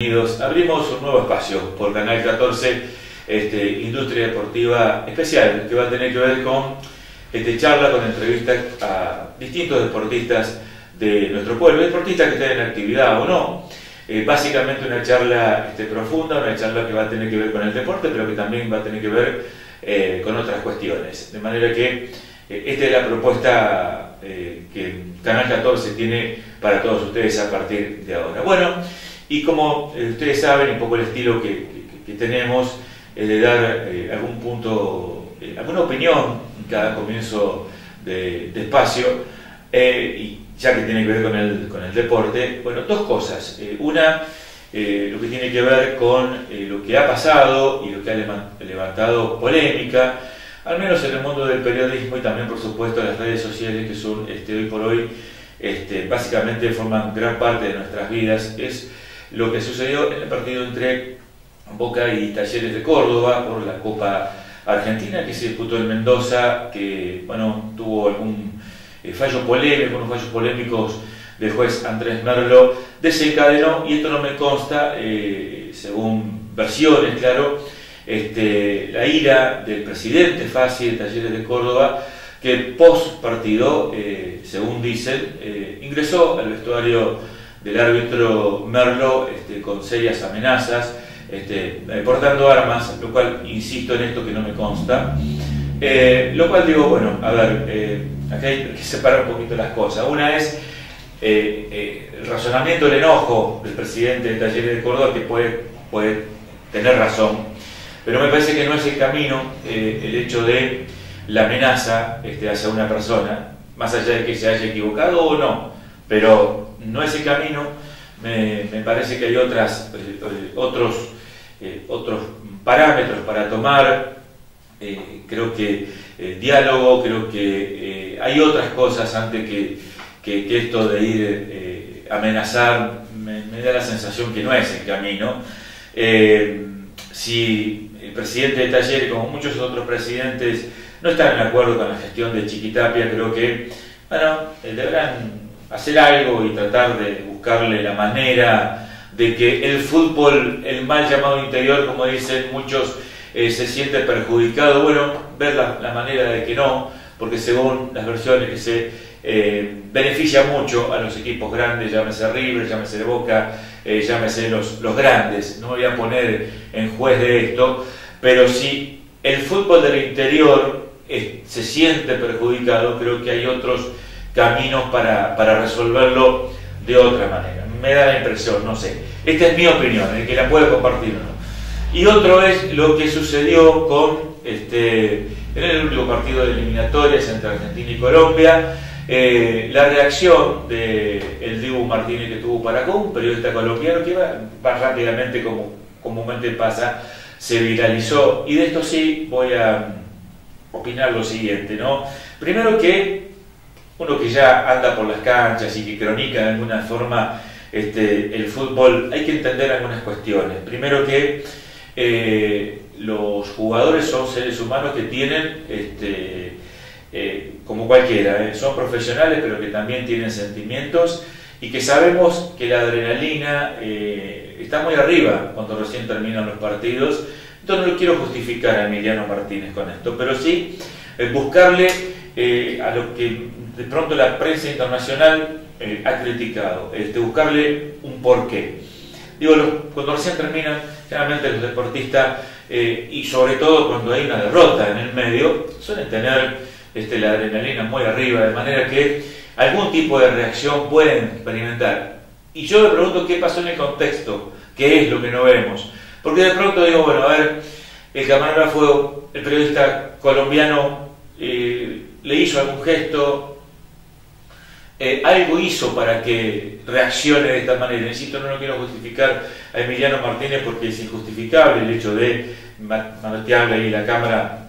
Bienvenidos. Abrimos un nuevo espacio por Canal 14, este, Industria Deportiva Especial, que va a tener que ver con este, charla, con entrevistas a distintos deportistas de nuestro pueblo, deportistas que estén en actividad o no. Eh, básicamente una charla este, profunda, una charla que va a tener que ver con el deporte, pero que también va a tener que ver eh, con otras cuestiones. De manera que eh, esta es la propuesta que Canal 14 tiene para todos ustedes a partir de ahora. Bueno, y como eh, ustedes saben, un poco el estilo que, tenemos es de dar eh, algún punto, eh, alguna opinión en cada comienzo de, espacio, y ya que tiene que ver con el, con el deporte, bueno, dos cosas. una, lo que tiene que ver con lo que ha pasado y lo que ha levantado polémica, al menos en el mundo del periodismo y también, por supuesto, las redes sociales que son este, hoy por hoy, este, básicamente forman gran parte de nuestras vidas. Es lo que sucedió en el partido entre Boca y Talleres de Córdoba por la Copa Argentina que se disputó en Mendoza, que bueno, tuvo algún eh, fallo polémico, unos fallos polémicos del juez Andrés Merlo, desencadenó, y esto no me consta, eh, según versiones, claro, este, la ira del presidente Fassi de Talleres de Córdoba, que post partido, eh, según dicen, ingresó al vestuario del árbitro Merlo este, con serias amenazas, este, eh, portando armas, lo cual insisto en esto que no me consta. Eh, lo cual digo, bueno, a ver, eh, acá hay que separar un poquito las cosas. Una es el razonamiento, el enojo del presidente del taller de Córdoba, que puede, puede tener razón, pero me parece que no es el camino el hecho de la amenaza este, hacia una persona, más allá de que se haya equivocado o no, pero no es el camino, me, parece que hay otras, eh, eh, otros, eh, otros parámetros para tomar, creo que diálogo, creo que hay otras cosas antes que, que, esto de ir amenazar, me, da la sensación que no es el camino. si el presidente de Taller, como muchos otros presidentes, no están de acuerdo con la gestión de Chiquitapia, creo que, bueno, deberán hacer algo y tratar de buscarle la manera de que el fútbol, el mal llamado interior, como dicen muchos, eh, se siente perjudicado. Bueno, ver la, manera de que no, porque según las versiones que se eh, beneficia mucho a los equipos grandes, llámese River, llámese Boca, eh, llámese los, los grandes. No voy a poner en juez de esto, pero si el fútbol del interior se siente perjudicado, creo que hay otros caminos para, para resolverlo de otra manera. Me da la impresión, no sé. Esta es mi opinión, el que la puede compartir o no. Y otro es lo que sucedió con este, en el último partido de eliminatorias entre Argentina y Colombia, eh, la reacción de el Dibu Martínez que tuvo para con un periodista colombiano que va, va, rápidamente como comúnmente pasa, se viralizó. Y de esto sí voy a opinar lo siguiente, ¿no? Primero que uno que ya anda por las canchas y que cronica de alguna forma este, el fútbol, hay que entender algunas cuestiones. Primero que eh, los jugadores son seres humanos que tienen, este, eh, como cualquiera, eh, son profesionales pero que también tienen sentimientos y que sabemos que la adrenalina está muy arriba cuando recién terminan los partidos. Entonces no quiero justificar a Emiliano Martínez con esto, pero sí buscarle a lo que de pronto la prensa internacional eh, ha criticado, este, buscarle un porqué. Digo, cuando recién terminan, generalmente los deportistas, eh, y sobre todo cuando hay una derrota en el medio, suelen tener este, la adrenalina muy arriba, de manera que algún tipo de reacción pueden experimentar. Y yo le pregunto qué pasó en el contexto, qué es lo que no vemos. Porque de pronto digo, bueno, a ver, el camarógrafo, el periodista colombiano, eh, le hizo algún gesto, eh, algo hizo para que reaccione de esta manera. Insisto, no lo quiero justificar a Emiliano Martínez porque es injustificable el hecho de manotearle ahí la cámara.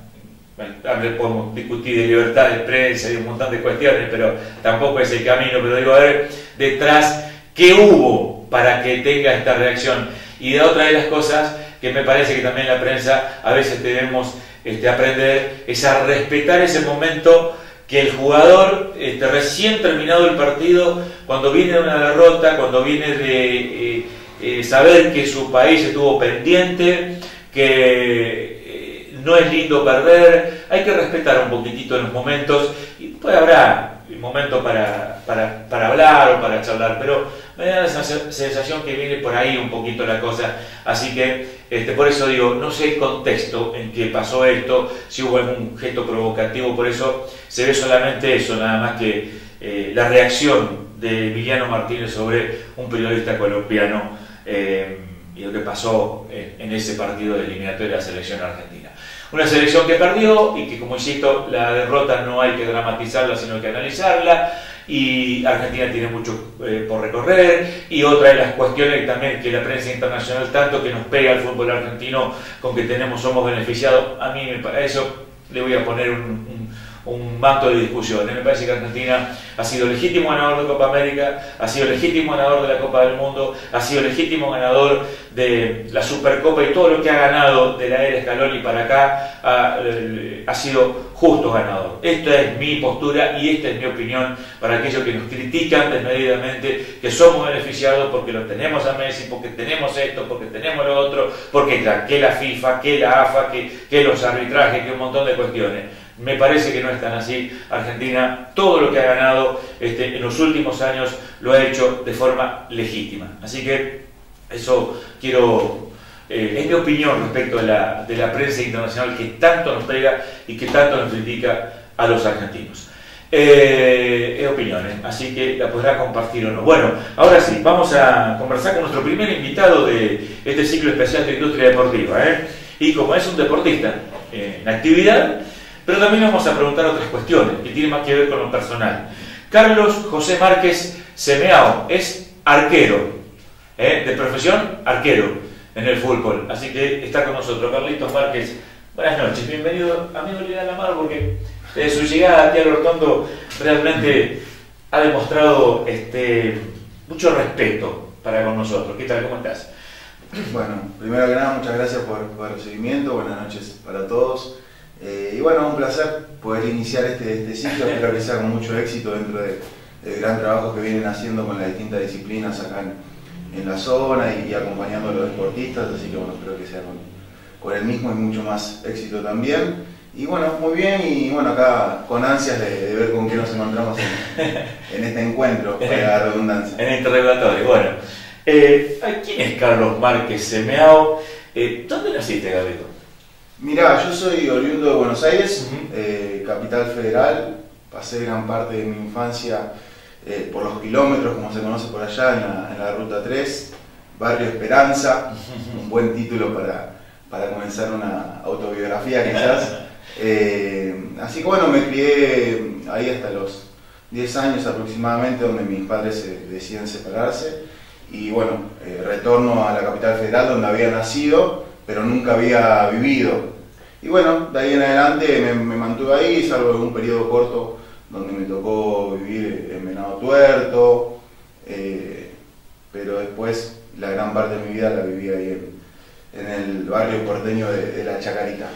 Bueno, podemos discutir de libertad de prensa y un montón de cuestiones, pero tampoco es el camino. Pero digo, a ver, detrás, ¿qué hubo para que tenga esta reacción? Y de otra de las cosas que me parece que también la prensa a veces debemos este, aprender es a respetar ese momento que el jugador este, recién terminado el partido, cuando viene de una derrota, cuando viene de, eh, eh, saber que su país estuvo pendiente, que no es lindo perder, hay que respetar un poquitito en los momentos y después habrá momento para, para, hablar o para charlar, pero me da esa sensación que viene por ahí un poquito la cosa, así que este, por eso digo, no sé el contexto en que pasó esto, si hubo algún gesto provocativo, por eso se ve solamente eso, nada más que eh, la reacción de Emiliano Martínez sobre un periodista colombiano eh, y lo que pasó en, ese partido de eliminatoria de la selección argentina. Una selección que perdió y que, como insisto, la derrota no hay que dramatizarla, sino que analizarla y Argentina tiene mucho eh, por recorrer y otra de las cuestiones también que la prensa internacional tanto que nos pega al fútbol argentino con que tenemos somos beneficiados a mí para eso le voy a poner un un manto de discusión. Me parece que Argentina ha sido legítimo ganador de Copa América, ha sido legítimo ganador de la Copa del Mundo, ha sido legítimo ganador la Supercopa y todo lo que ha ganado de la era Scaloni para acá ha, eh, ha sido justo ganador. Esta es mi postura y esta es mi opinión para aquellos que nos critican desmedidamente que somos beneficiados porque lo tenemos a Messi, porque tenemos esto, porque tenemos lo otro, porque que la FIFA, que la AFA, que, que los arbitrajes, que un montón de cuestiones. Me parece que no es tan así. Argentina, todo lo que ha ganado este, en los últimos años, lo ha hecho de forma legítima. Así que eso quiero, eh, es mi opinión respecto de la, de la prensa internacional que tanto nos pega y que tanto nos critica a los argentinos. Eh, es opiniones, ¿eh? así que la podrá compartir o no. Bueno, ahora sí, vamos a conversar con nuestro primer invitado de este ciclo especial de industria deportiva. Y como es un deportista en actividad, pero también vamos a preguntar otras cuestiones que tienen más que ver con lo personal. Carlos José Márquez Semeao es arquero, ¿eh? de profesión arquero en el fútbol. Así que está con nosotros Carlitos Márquez. Buenas noches, bienvenido. A mí me olvidé la mano porque desde su llegada aquí al Hortondo realmente ha demostrado este, mucho respeto para con nosotros. ¿Qué tal? ¿Cómo estás? Bueno, primero que nada, muchas gracias por, por el recibimiento. Buenas noches para todos. Eh, y bueno, un placer poder iniciar este, este ciclo, espero que sea con mucho éxito dentro del gran trabajo que vienen haciendo con las distintas disciplinas acá en, la zona y, acompañando a los deportistas, así que bueno, espero que sea con, el mismo y mucho más éxito también. Y bueno, muy bien, y bueno, acá con ansias de, ver con qué nos encontramos en, este encuentro, para la redundancia. En este interrogatorio, bueno. Eh, ¿Quién es Carlos Márquez Semeao? Eh, ¿Dónde naciste, Gabriel? Mirá, yo soy oriundo de Buenos Aires, eh, capital federal. Pasé gran parte de mi infancia eh, por los kilómetros, como se conoce por allá, en la, Ruta 3, Barrio Esperanza, un buen título para, para comenzar una autobiografía quizás. Eh, así que bueno, me crié ahí hasta los 10 años aproximadamente, donde mis padres deciden separarse. Y bueno, retorno a la capital federal donde había nacido pero nunca había vivido. Y bueno, de ahí en adelante me, mantuve ahí, salvo en un periodo corto donde me tocó vivir en Venado Tuerto, eh, pero después la gran parte de mi vida la viví ahí en, el barrio porteño de, La Chacarita.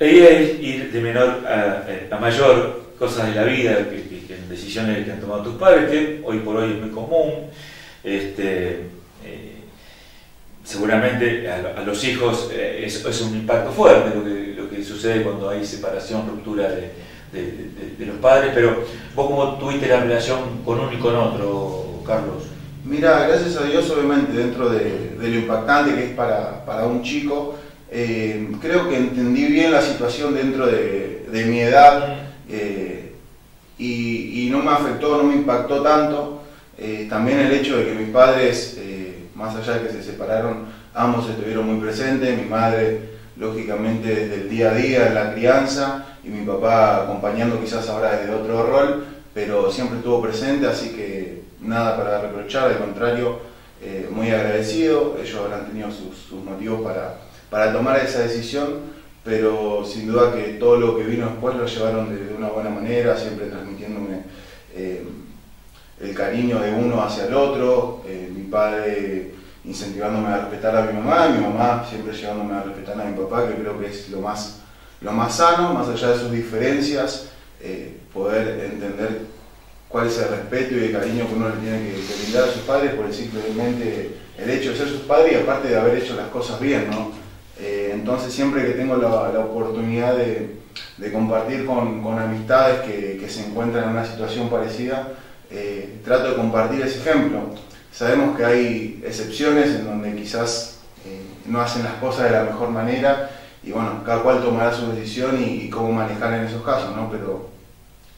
Y es ir de menor a, mayor, cosas de la vida, que, decisiones que han tomado tus padres, que hoy por hoy es muy común. Este, eh, seguramente a, los hijos eh, es, un impacto fuerte lo que, lo que sucede cuando hay separación, ruptura de, los padres, pero vos cómo tuviste la relación con uno y con otro, Carlos? Mira, gracias a Dios, obviamente, dentro de, lo impactante que es para, un chico, eh, creo que entendí bien la situación dentro de, mi edad eh, y, no me afectó, no me impactó tanto. también el hecho de que mis padres más allá de que se separaron, ambos estuvieron muy presentes, mi madre lógicamente desde el día a día en la crianza y mi papá acompañando quizás ahora desde otro rol, pero siempre estuvo presente, así que nada para reprochar, al contrario, eh, muy agradecido, ellos habrán tenido sus, motivos para, para, tomar esa decisión, pero sin duda que todo lo que vino después lo llevaron de, una buena manera, siempre transmitiéndome eh, el cariño de uno hacia el otro, eh, mi padre incentivándome a respetar a mi mamá, y mi mamá siempre llevándome a respetar a mi papá, que creo que es lo más, lo más sano, más allá de sus diferencias, eh, poder entender cuál es el respeto y el cariño que uno le tiene que, brindar a sus padres por el simplemente el hecho de ser sus padres y aparte de haber hecho las cosas bien, ¿no? Eh, entonces siempre que tengo la, oportunidad de, compartir con, amistades que, se encuentran en una situación parecida, eh, trato de compartir ese ejemplo. Sabemos que hay excepciones en donde quizás eh, no hacen las cosas de la mejor manera y bueno, cada cual tomará su decisión y, cómo manejar en esos casos, ¿no? Pero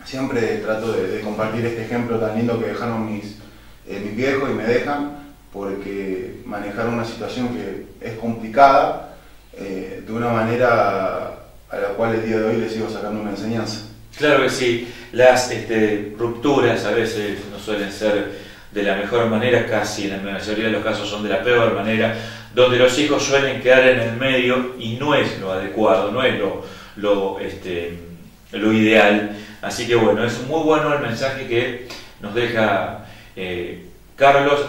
siempre trato de, compartir este ejemplo tan lindo que dejaron mis, mis viejos y me dejan, porque manejar una situación que es complicada, eh, de una manera a la cual el día de hoy le sigo sacando una enseñanza. Claro que sí, las este, rupturas a veces no suelen ser de la mejor manera, casi en la mayoría de los casos son de la peor manera, donde los hijos suelen quedar en el medio y no es lo adecuado, no es lo, lo, este, lo ideal. Así que bueno, es muy bueno el mensaje que nos deja eh, Carlos,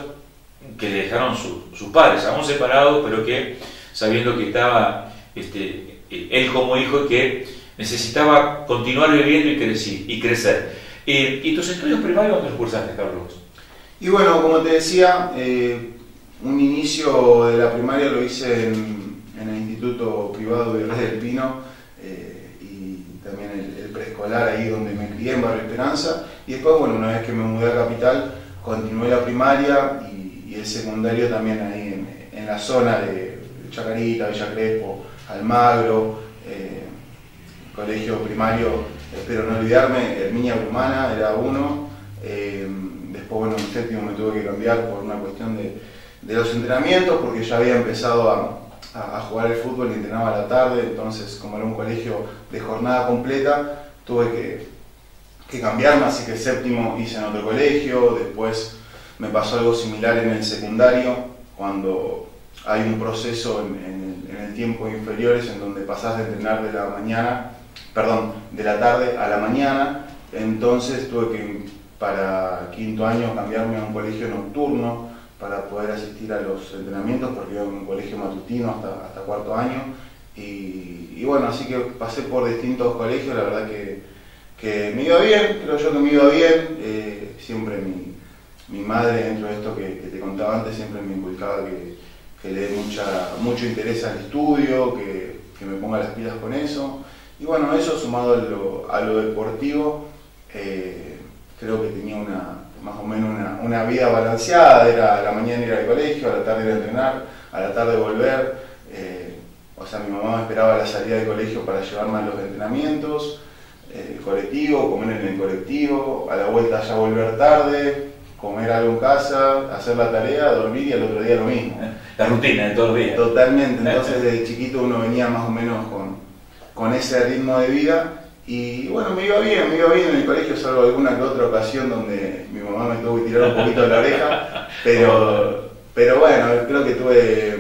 que le dejaron sus padres, aún separados, pero que sabiendo que estaba este, él como hijo y que necesitaba continuar viviendo y crecer. Y, crecer. Eh, ¿Y tus estudios primarios dónde los cursaste, Carlos? Y bueno, como te decía, eh, un inicio de la primaria lo hice en, el Instituto Privado de Red del Pino eh, y también el, preescolar ahí donde me crié en Barrio Esperanza. Y después, bueno, una vez que me mudé a Capital, continué la primaria y, el secundario también ahí en la zona de, Chacarita, Villa Crespo, Almagro, eh, colegio primario, espero no olvidarme, Herminia Brumana era uno, eh, después bueno, en séptimo me tuve que cambiar por una cuestión de, los entrenamientos, porque ya había empezado a, jugar el fútbol y entrenaba a la tarde, entonces como era un colegio de jornada completa, tuve que, que cambiarme, así que séptimo hice en otro colegio, después me pasó algo similar en el secundario, cuando hay un proceso en, el tiempo inferiores en donde pasás de entrenar de la mañana, perdón, de la tarde a la mañana, entonces tuve que para quinto año cambiarme a un colegio nocturno para poder asistir a los entrenamientos porque iba en un colegio matutino hasta, hasta cuarto año y, bueno, así que pasé por distintos colegios, la verdad que, que me iba bien, creo yo que me iba bien, eh, siempre mi, madre dentro de esto que, que te contaba antes siempre me inculcaba que que le dé mucho interés al estudio, que, me ponga las pilas con eso. Y bueno, eso sumado a lo, deportivo, eh, creo que tenía una, más o menos una, vida balanceada, era a la mañana ir al colegio, a la tarde ir a entrenar, a la tarde volver. Eh, o sea, mi mamá me esperaba la salida del colegio para llevarme a los entrenamientos, el eh, colectivo, comer en el colectivo, a la vuelta ya volver tarde, comer algo en casa, hacer la tarea, dormir y al otro día lo mismo. La rutina de todos los días. Totalmente, entonces desde chiquito uno venía más o menos con, con ese ritmo de vida y bueno, me iba bien, me iba bien en el colegio, salvo alguna que otra ocasión donde mi mamá me tuvo que tirar un poquito de la oreja, pero, pero bueno, creo que tuve,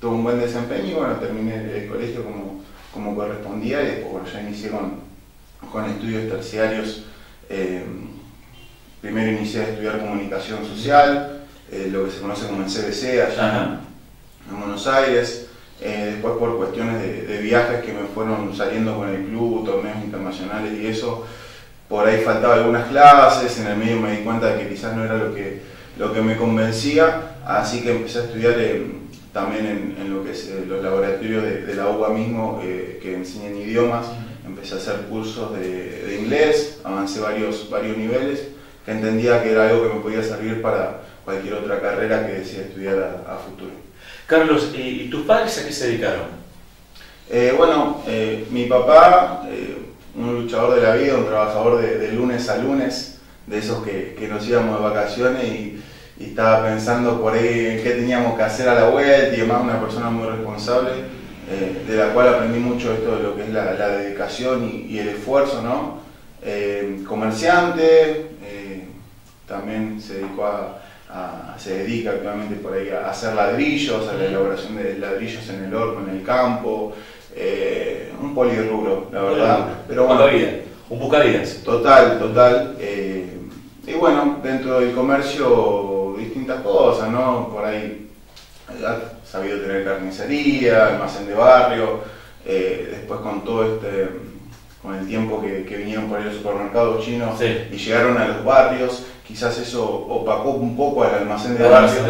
tuve un buen desempeño y bueno, terminé el colegio como, como correspondía y después bueno, ya inicié con, con estudios terciarios. Eh, Primero inicié a estudiar comunicación social, eh, lo que se conoce como el CBC allá en, Buenos Aires. Eh, después por cuestiones de, viajes que me fueron saliendo con el club, torneos internacionales y eso, por ahí faltaba algunas clases, en el medio me di cuenta de que quizás no era lo que, lo que me convencía, así que empecé a estudiar también en, lo que es eh, los laboratorios de, la UBA mismo que enseñan idiomas, empecé a hacer cursos de, de inglés, avancé varios, varios niveles que entendía que era algo que me podía servir para cualquier otra carrera que decía estudiar a, futuro. Carlos, ¿y tus padres a qué se dedicaron? Eh, bueno, eh, mi papá, eh, un luchador de la vida, un trabajador de, lunes a lunes, de esos que, nos íbamos de vacaciones y, estaba pensando por ahí en qué teníamos que hacer a la vuelta y además una persona muy responsable, de la cual aprendí mucho esto de lo que es la, dedicación y, el esfuerzo, ¿no? comerciante, también se dedicó a, se dedica actualmente por ahí a hacer ladrillos, a la elaboración de ladrillos en el horno, en el campo, eh, un polirrubro, la verdad. Pero bueno, un bucadillas. Total, total. Eh, y bueno, dentro del comercio distintas cosas, ¿no? Por ahí ha sabido tener carnicería, almacén de barrio, eh, después con todo este con el tiempo que, vinieron por el supermercado chino y llegaron a los barrios, quizás eso opacó un poco al almacén de barrio,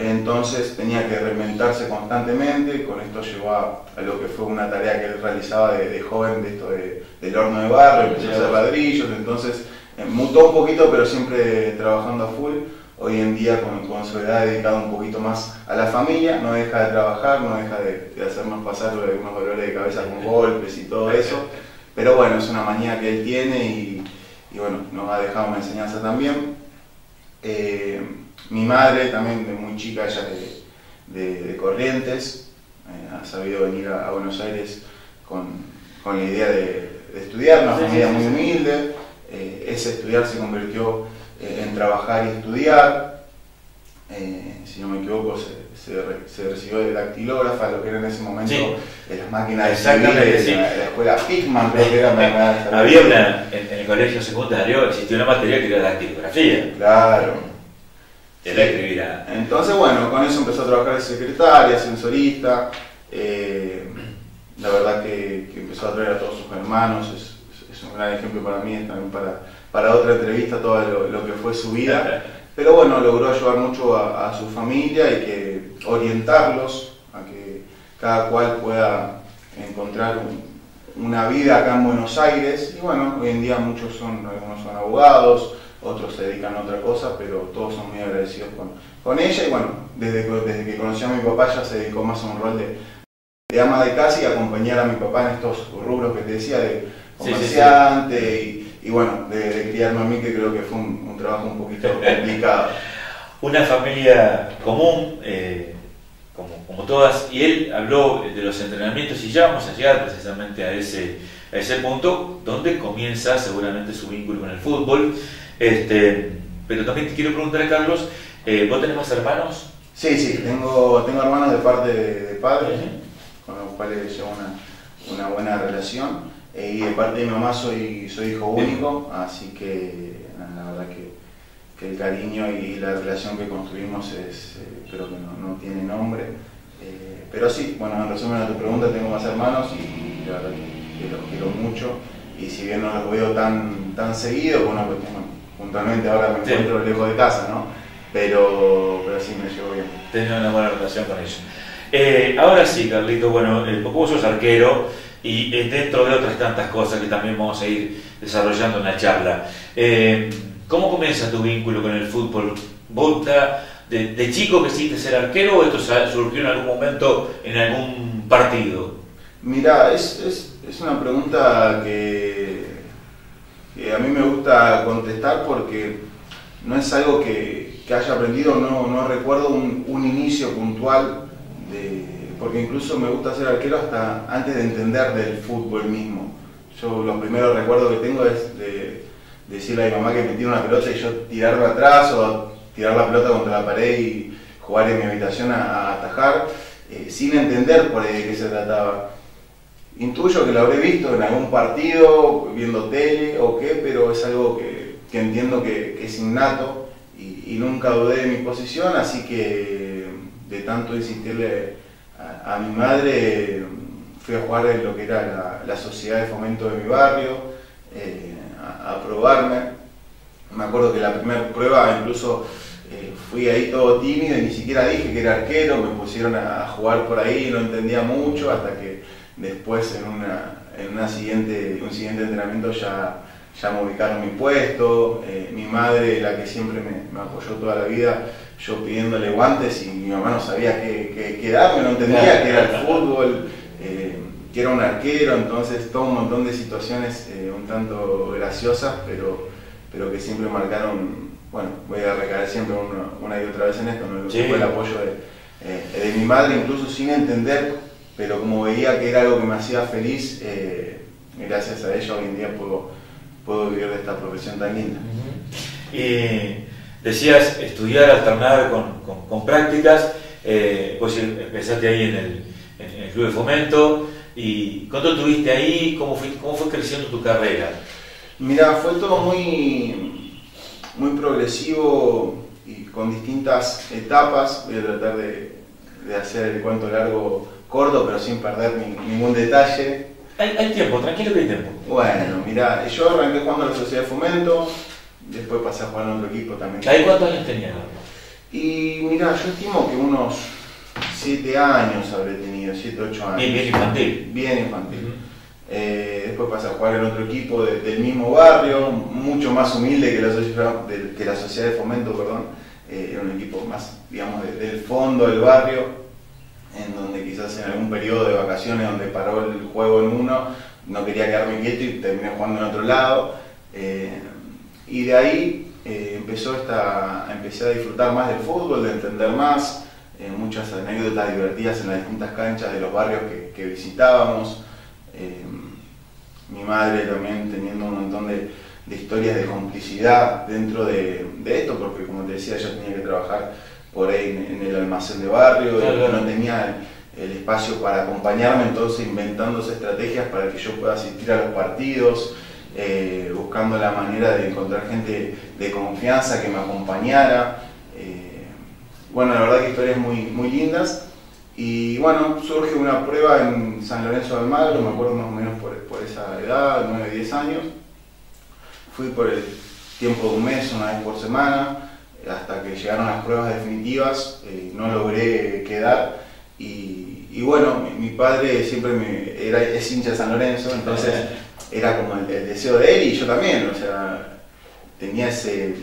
entonces tenía que reinventarse constantemente, con esto llegó a, lo que fue una tarea que él realizaba de, joven, de esto del horno de barro, empezó a hacer ladrillos, entonces eh, mutó un poquito, pero siempre trabajando a full. Hoy en día, con, con, su edad, dedicado un poquito más a la familia, no deja de trabajar, no deja de, hacernos pasar algunos dolores de cabeza con golpes y todo eso. Pero bueno, es una manía que él tiene y, bueno, nos ha dejado una enseñanza también. Eh, mi madre también de muy chica, ella de, de, Corrientes, eh, ha sabido venir a, Buenos Aires con, con, la idea de, estudiar, una familia muy humilde. Eh, ese estudiar se convirtió en trabajar y estudiar. Si no me equivoco, se, se, recibió de dactilógrafa, lo que era en ese momento de las máquinas de escribir, la, escuela Pigman, creo que era Había una, en, el colegio secundario existía una materia que era dactilografía. Claro. Era escribir Entonces, bueno, con eso empezó a trabajar de secretaria, sensorista. Eh, la verdad que, empezó a traer a todos sus hermanos, es, un gran ejemplo para mí, también para, para otra entrevista, todo lo, lo que fue su vida. Pero bueno, logró ayudar mucho a, su familia y que orientarlos a que cada cual pueda encontrar una vida acá en Buenos Aires. Y bueno, hoy en día muchos son, algunos son abogados, otros se dedican a otra cosa, pero todos son muy agradecidos con, con ella. Y bueno, desde, desde que conocí a mi papá ya se dedicó más a un rol de, de ama de casa y acompañar a mi papá en estos rubros que te decía de comerciante y y bueno, de, criarme a mí que creo que fue un, trabajo un poquito complicado. Una familia común, eh, como, como, todas, y él habló de los entrenamientos y ya vamos a llegar precisamente a ese, a ese punto donde comienza seguramente su vínculo con el fútbol. Este, pero también te quiero preguntar, Carlos, eh, ¿vos tenés más hermanos? Sí, sí, tengo, tengo hermanos de parte de, padres, con los cuales llevo una, una buena relación. Eh, y de parte de mi mamá soy, soy hijo único, así que la verdad que, que, el cariño y la relación que construimos es, eh, creo que no, no tiene nombre. Eh, pero sí, bueno, en resumen a tu pregunta, tengo más hermanos y, la verdad que, los quiero mucho. Y si bien no los veo tan, tan seguido, bueno, pues puntualmente ahora me encuentro lejos de casa, ¿no? Pero, pero sí me llevo bien. Tengo una buena relación con ellos. ahora sí, Carlito, bueno, porque vos sos arquero, y eh, dentro de otras tantas cosas que también vamos a ir desarrollando en la charla. Eh, ¿Cómo comienza tu vínculo con el fútbol? ¿Vos de, de, chico quisiste ser arquero o esto surgió en algún momento en algún partido? Mira, es, es, es, una pregunta que, a mí me gusta contestar porque no es algo que, que haya aprendido, no, no recuerdo un inicio puntual de porque incluso me gusta ser arquero hasta antes de entender del fútbol mismo. Yo los primeros recuerdos que tengo es de, decirle a mi mamá que metía una pelota y yo tirarla atrás o tirar la pelota contra la pared y jugar en mi habitación a, atajar, eh, sin entender por de qué se trataba. Intuyo que lo habré visto en algún partido, viendo tele o qué, pero es algo que, entiendo que, que, es innato y, y nunca dudé de mi posición, así que de tanto insistirle a, mi madre fui a jugar en lo que era la, sociedad de fomento de mi barrio, eh, a, probarme. Me acuerdo que la primera prueba incluso eh, fui ahí todo tímido y ni siquiera dije que era arquero, me pusieron a, jugar por ahí, no entendía mucho, hasta que después en, una, en una siguiente, un siguiente entrenamiento ya, ya me ubicaron mi puesto. Eh, mi madre, la que siempre me apoyó toda la vida, yo pidiéndole guantes y mi mamá no sabía qué, qué, darme, no entendía que era el fútbol, eh, que era un arquero, entonces todo un montón de situaciones eh, un tanto graciosas, pero, pero que siempre marcaron, bueno, voy a recaer siempre una, y otra vez en esto, ¿no? fue el apoyo eh, de, mi madre, incluso sin entender, pero como veía que era algo que me hacía feliz, gracias a ella hoy en día puedo, puedo vivir de esta profesión tan linda. Decías estudiar, alternar con, prácticas, eh, pues empezaste ahí en el, Club de Fomento. ¿Y cuánto estuviste ahí? ¿Cómo fue, ¿Cómo fue creciendo tu carrera? Mira, fue todo muy, muy progresivo y con distintas etapas. Voy a tratar de, hacer el cuento largo corto, pero sin perder ningún detalle. Hay, tiempo, tranquilo que hay tiempo. Bueno, mira, yo arranqué jugando en la Sociedad de Fomento, después pasé a jugar en otro equipo también. ¿Ahí cuántos años tenías? Y mira, yo estimo que unos 7 años habré tenido, 7, 8 años. Bien, bien infantil. Bien infantil. Eh, después pasé a jugar en otro equipo del mismo barrio, mucho más humilde que la, de, que la sociedad de fomento, perdón. Eh, era un equipo más, digamos, del fondo del barrio, en donde quizás en algún periodo de vacaciones donde paró el juego en uno, no quería quedarme quieto y terminé jugando en otro lado. Eh, y de ahí empezó esta, empecé a disfrutar más del fútbol, de entender más, muchas anécdotas divertidas en las distintas canchas de los barrios que, que visitábamos. Eh, mi madre también teniendo un montón de, historias de complicidad dentro de, esto, porque como te decía, ella tenía que trabajar por ahí en, el almacén de barrio, no tenía el, espacio para acompañarme, entonces inventándose estrategias para que yo pueda asistir a los partidos, eh, buscando la manera de encontrar gente de confianza que me acompañara. Eh, bueno, la verdad que historias muy, muy lindas. Y bueno, surge una prueba en San Lorenzo de Almagro, me acuerdo más o menos por, esa edad, 9, 10 años. Fui por el tiempo de un mes, una vez por semana, hasta que llegaron las pruebas definitivas, eh, no logré quedar. Y, bueno, mi, padre siempre me, era, es hincha de San Lorenzo, entonces era como el, deseo de él y yo también, o sea, tenía ese,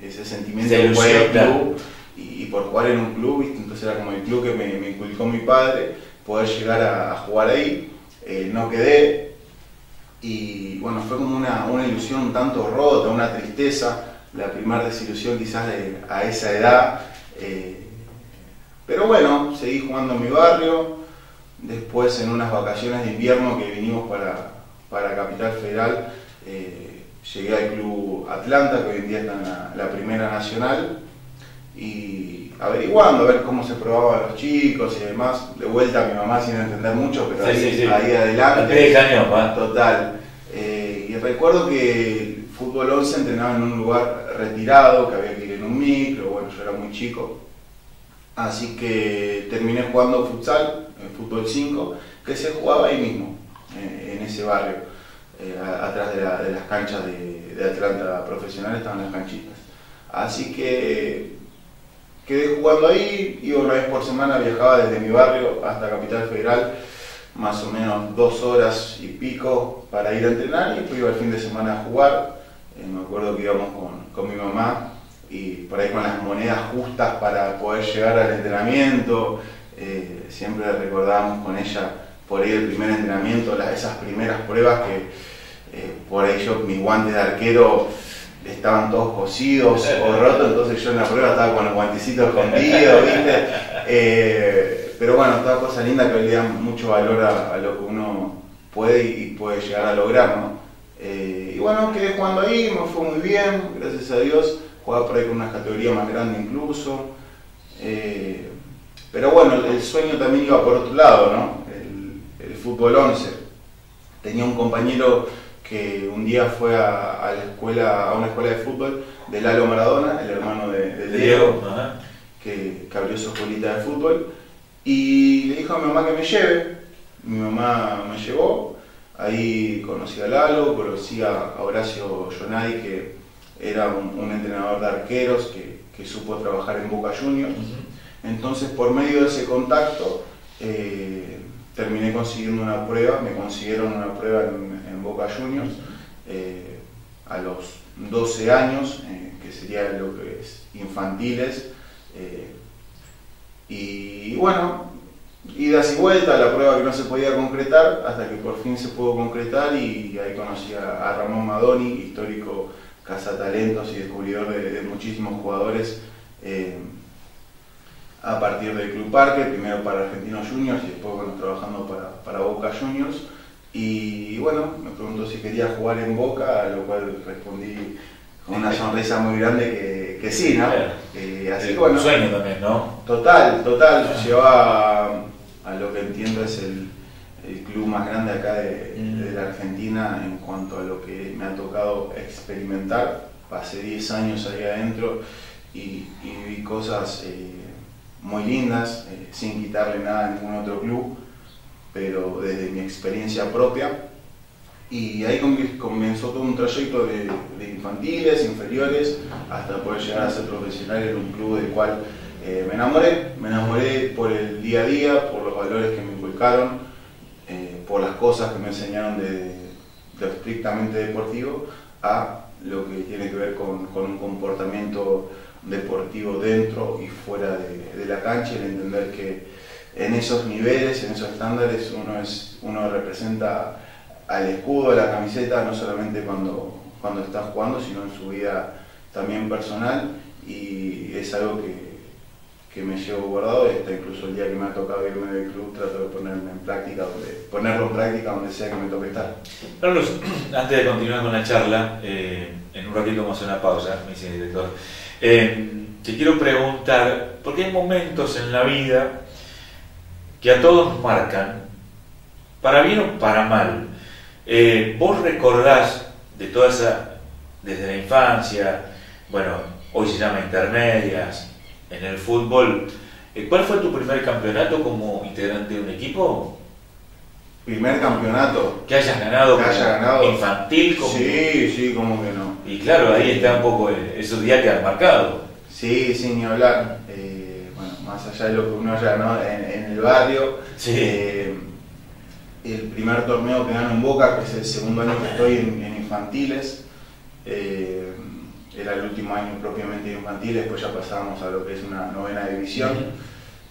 ese sentimiento de club y, por jugar en un club, entonces era como el club que me, inculcó mi padre, poder llegar a, jugar ahí. Eh, no quedé y bueno, fue como una, ilusión un tanto rota, una tristeza, la primera desilusión quizás a esa edad. Eh, pero bueno, seguí jugando en mi barrio, después en unas vacaciones de invierno que vinimos para, para Capital Federal, eh, llegué al Club Atlanta, que hoy en día está en la primera nacional, y averiguando a ver cómo se probaban los chicos y demás. De vuelta a mi mamá sin entender mucho, pero ahí, adelante. años, Total. Eh, y recuerdo que el fútbol 11 entrenaba en un lugar retirado, que había que ir en un micro, bueno, yo era muy chico. Así que terminé jugando futsal, en fútbol 5, que se jugaba ahí mismo, eh, en ese barrio, eh, atrás de, las canchas de, de Atlanta profesional estaban las canchitas. Así que Quedé jugando ahí, iba una vez por semana, viajaba desde mi barrio hasta Capital Federal, más o menos dos horas y pico para ir a entrenar y después iba el fin de semana a jugar. Eh, me acuerdo que íbamos con, mi mamá y por ahí con las monedas justas para poder llegar al entrenamiento. Eh, siempre recordábamos con ella por ahí el primer entrenamiento, las, esas primeras pruebas que eh, por ahí yo, mi guante de arquero estaban todos cosidos o rotos, entonces yo en la prueba estaba con los guantecitos escondidos, ¿viste? Eh, pero bueno, toda cosa linda que le dan mucho valor a, lo que uno puede y puede llegar a lograr, ¿no? Eh, y bueno, quedé jugando ahí, me fue muy bien, gracias a Dios, jugaba por ahí con una categoría más grande incluso. Eh, pero bueno, el sueño también iba por otro lado, ¿no? Fútbol 11. Tenía un compañero que un día fue a, la escuela, a una escuela de fútbol de Lalo Maradona, el hermano de, Diego, que, abrió su escuelita de fútbol, y le dijo a mi mamá que me lleve. Mi mamá me llevó, ahí conocí a Lalo, conocí a Horacio Jonadi, que era un, entrenador de arqueros que, supo trabajar en Boca Juniors. Entonces, por medio de ese contacto, eh, terminé consiguiendo una prueba, me consiguieron una prueba en, Boca Juniors eh, a los 12 años, eh, que sería lo que es infantiles. Eh, y bueno, idas y vueltas, la prueba que no se podía concretar, hasta que por fin se pudo concretar y ahí conocí a, Ramón Madoni, histórico cazatalentos y descubridor de, muchísimos jugadores a partir del Club Parque, primero para Argentinos Juniors y después bueno, trabajando para, para Boca Juniors. Y, bueno, me preguntó si quería jugar en Boca, a lo cual respondí con una sonrisa muy grande que, sí, ¿no? Eh, así que bueno. Un sueño también, ¿no? Total, total. Ah. Lleva a, lo que entiendo es el, club más grande acá de, mm. la Argentina en cuanto a lo que me ha tocado experimentar. Pasé 10 años ahí adentro y, vi cosas. Eh, muy lindas, eh, sin quitarle nada a ningún otro club, pero desde mi experiencia propia. Y ahí comenzó todo un trayecto de, infantiles, inferiores, hasta poder llegar a ser profesional en un club del cual eh, me enamoré. Me enamoré por el día a día, por los valores que me inculcaron, eh, por las cosas que me enseñaron de, lo estrictamente deportivo a lo que tiene que ver con, un comportamiento deportivo dentro y fuera de, de la cancha, el entender que en esos niveles, en esos estándares, uno, es, uno representa al escudo, a la camiseta, no solamente cuando, cuando está jugando, sino en su vida también personal y es algo que, que me llevo guardado hasta incluso el día que me ha tocado irme del club trato de ponerme en práctica donde, ponerlo en práctica donde sea que me toque estar. Carlos, antes de continuar con la charla, eh, en un ratito vamos a hacer una pausa, me dice el director, eh, te quiero preguntar, porque hay momentos en la vida que a todos nos marcan, para bien o para mal. Eh, vos recordás de toda esa, desde la infancia, bueno, hoy se llama intermedias, en el fútbol, eh, ¿cuál fue tu primer campeonato como integrante de un equipo? Primer campeonato. Que hayas ganado, que haya ganado. infantil. Como... Sí, sí, como que no. Y claro, ahí está un poco esos días que han marcado. Sí, sin ni hablar más allá de lo que uno haya ganado en, el barrio. Eh, el primer torneo que gano en Boca, que es el segundo año que estoy en, infantiles, eh, era el último año propiamente de infantiles, después ya pasábamos a lo que es una novena división.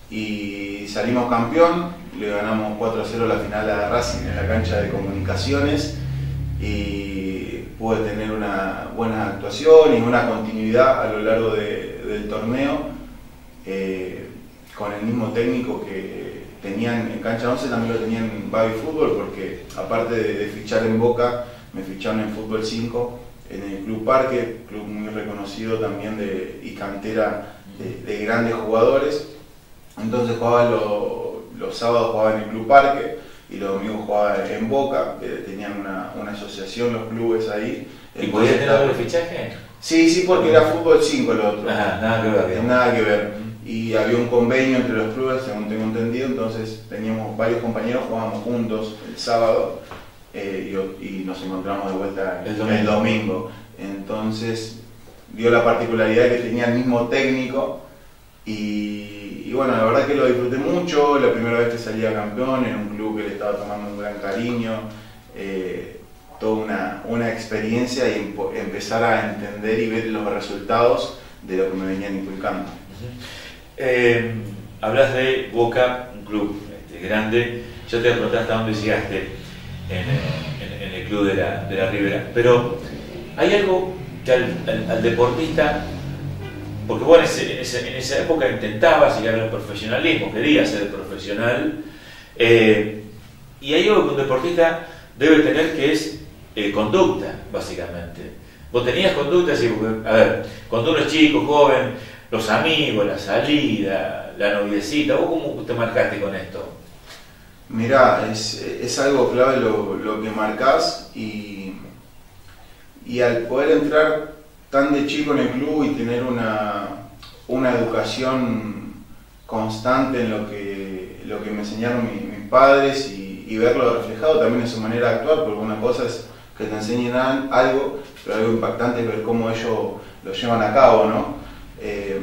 Y salimos campeón, le ganamos 4 a 0 la final a Racing en la cancha de comunicaciones y pude tener una buena actuación y una continuidad a lo largo del torneo. Eh, con el mismo técnico que tenían en Cancha 11, también lo tenían en Baby Fútbol, porque aparte de, fichar en Boca, me ficharon en Fútbol 5, en el Club Parque, club muy reconocido también de, y cantera de, grandes jugadores. Entonces jugaba los sábados jugaba en el Club Parque y los domingos jugaba en Boca, que tenían una, asociación los clubes ahí. ¿Y podías tener doble fichaje? Sí, sí, porque era Fútbol 5 el otro. nada que ver. Nada que ver y había un convenio entre los clubes, según tengo entendido, entonces teníamos varios compañeros, jugábamos juntos el sábado eh, y, nos encontramos de vuelta el domingo. Entonces dio la particularidad que tenía el mismo técnico y, bueno, la verdad que lo disfruté mucho, la primera vez que salía campeón en un club que le estaba tomando un gran cariño, eh, toda una, una, experiencia y empezar a entender y ver los resultados de lo que me venían inculcando. Eh, hablas de Boca, un club este, grande. Yo te pregunté hasta dónde llegaste en, el club de la, de la, Ribera. Pero hay algo que al, deportista, porque vos en, esa época intentabas llegar al profesionalismo, querías ser profesional, eh, y hay algo que un deportista debe tener que es eh, conducta, básicamente. Vos tenías conducta, así, a ver, cuando uno es chico, joven, los amigos, la salida, la noviecita, ¿vos cómo te marcaste con esto? Mirá, es, algo clave lo, que marcás y, y al poder entrar tan de chico en el club y tener una, educación constante en lo que, lo que me enseñaron mis padres y, verlo reflejado también en su manera de actuar, porque una cosa es que te enseñen algo, pero algo impactante es ver cómo ellos lo llevan a cabo, ¿no? Eh,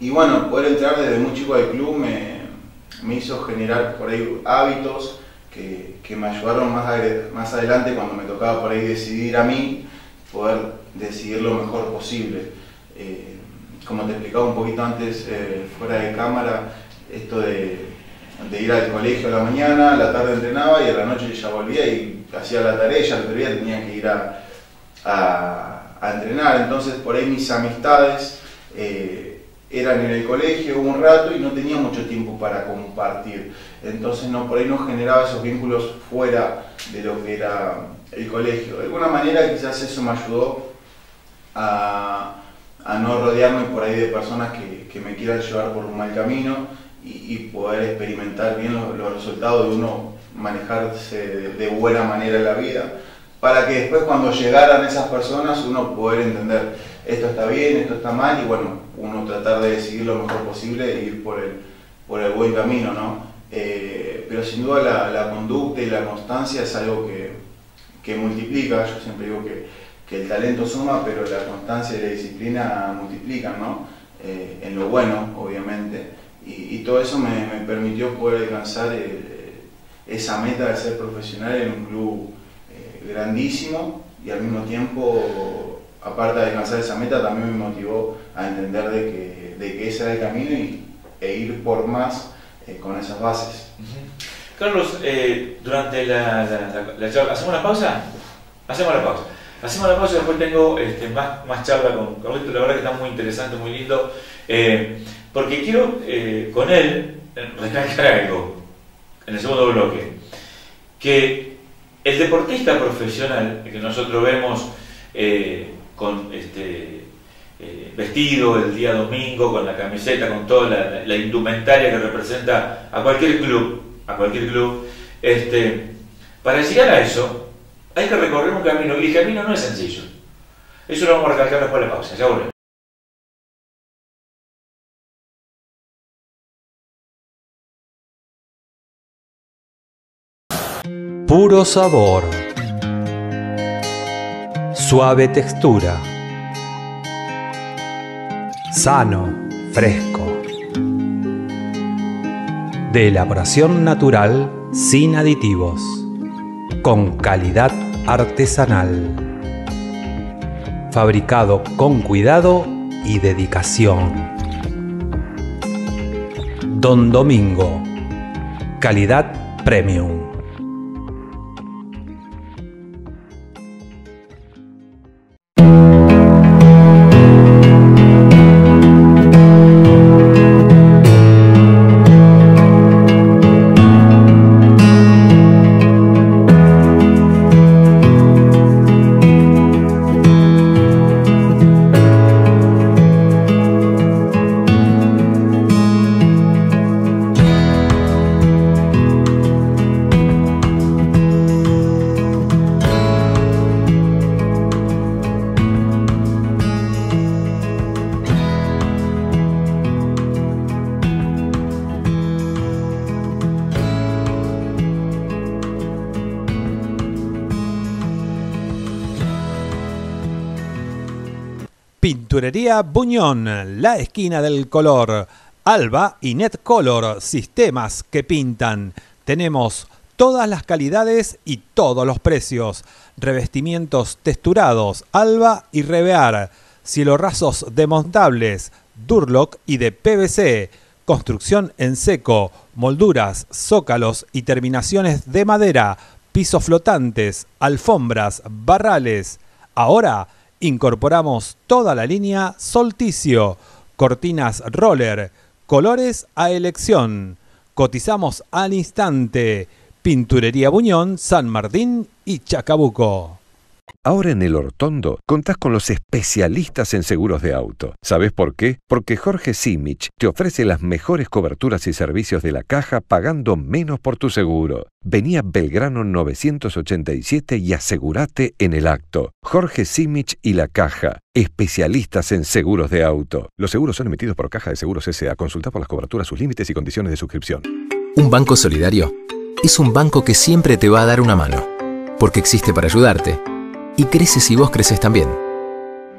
y bueno, poder entrar desde muy chico al club me, hizo generar por ahí hábitos que, me ayudaron más, más adelante cuando me tocaba por ahí decidir a mí, poder decidir lo mejor posible. Eh, como te explicaba un poquito antes, eh, fuera de cámara, esto de, ir al colegio a la mañana, a la tarde entrenaba y a la noche ya volvía y hacía la tarea ya otro día tenía que ir a, a entrenar. Entonces por ahí mis amistades eh, eran en el colegio un rato y no tenía mucho tiempo para compartir. Entonces no, por ahí no generaba esos vínculos fuera de lo que era el colegio. De alguna manera quizás eso me ayudó a, no rodearme por ahí de personas que, me quieran llevar por un mal camino y, poder experimentar bien los, resultados de uno manejarse de, buena manera la vida, para que después cuando llegaran esas personas uno poder entender esto está bien, esto está mal, y bueno, uno tratar de decidir lo mejor posible e ir por el, por el buen camino, ¿no? Eh, pero sin duda la, conducta y la constancia es algo que, que multiplica. Yo siempre digo que, que, el talento suma, pero la constancia y la disciplina multiplican, ¿no? Eh, en lo bueno, obviamente. Y, todo eso me, permitió poder alcanzar esa meta de ser profesional en un club grandísimo y al mismo tiempo, aparte de alcanzar esa meta, también me motivó a entender de que, de ese era el camino y, e ir por más eh, con esas bases. Carlos, eh, durante la, la, charla, ¿hacemos la pausa? Hacemos la pausa. Hacemos la pausa y después tengo este, más, más charla con Carlito, la verdad que está muy interesante, muy lindo, eh, porque quiero con él recalcar algo en el segundo bloque, que el deportista profesional que nosotros vemos eh, con este eh, vestido el día domingo, con la camiseta, con toda la, indumentaria que representa a cualquier club, a cualquier club, este, para llegar a eso hay que recorrer un camino y el camino no es sencillo. Eso lo vamos a recalcar después de la pausa. Ya volvemos. Puro sabor. Suave textura. Sano, fresco. De elaboración natural sin aditivos. Con calidad artesanal. Fabricado con cuidado y dedicación. Don Domingo. Calidad premium. Buñón, la esquina del color. Alba y Net Color, sistemas que pintan. Tenemos todas las calidades y todos los precios. Revestimientos texturados, Alba y Revear. Cielo rasos desmontables, Durlock y de PVC. Construcción en seco, molduras, zócalos y terminaciones de madera, pisos flotantes, alfombras, barrales. Ahora Incorporamos toda la línea Solticio, cortinas roller, colores a elección. Cotizamos al instante. Pinturería Buñón, San Martín y Chacabuco. Ahora en el Hortondo contás con los especialistas en seguros de auto. ¿Sabes por qué? Porque Jorge Simich te ofrece las mejores coberturas y servicios de la caja pagando menos por tu seguro. Vení a Belgrano 987 y asegúrate en el acto. Jorge Simich y la caja, especialistas en seguros de auto. Los seguros son emitidos por Caja de Seguros S.A. Consulta por las coberturas, sus límites y condiciones de suscripción. Un banco solidario es un banco que siempre te va a dar una mano, porque existe para ayudarte y crece si vos creces también.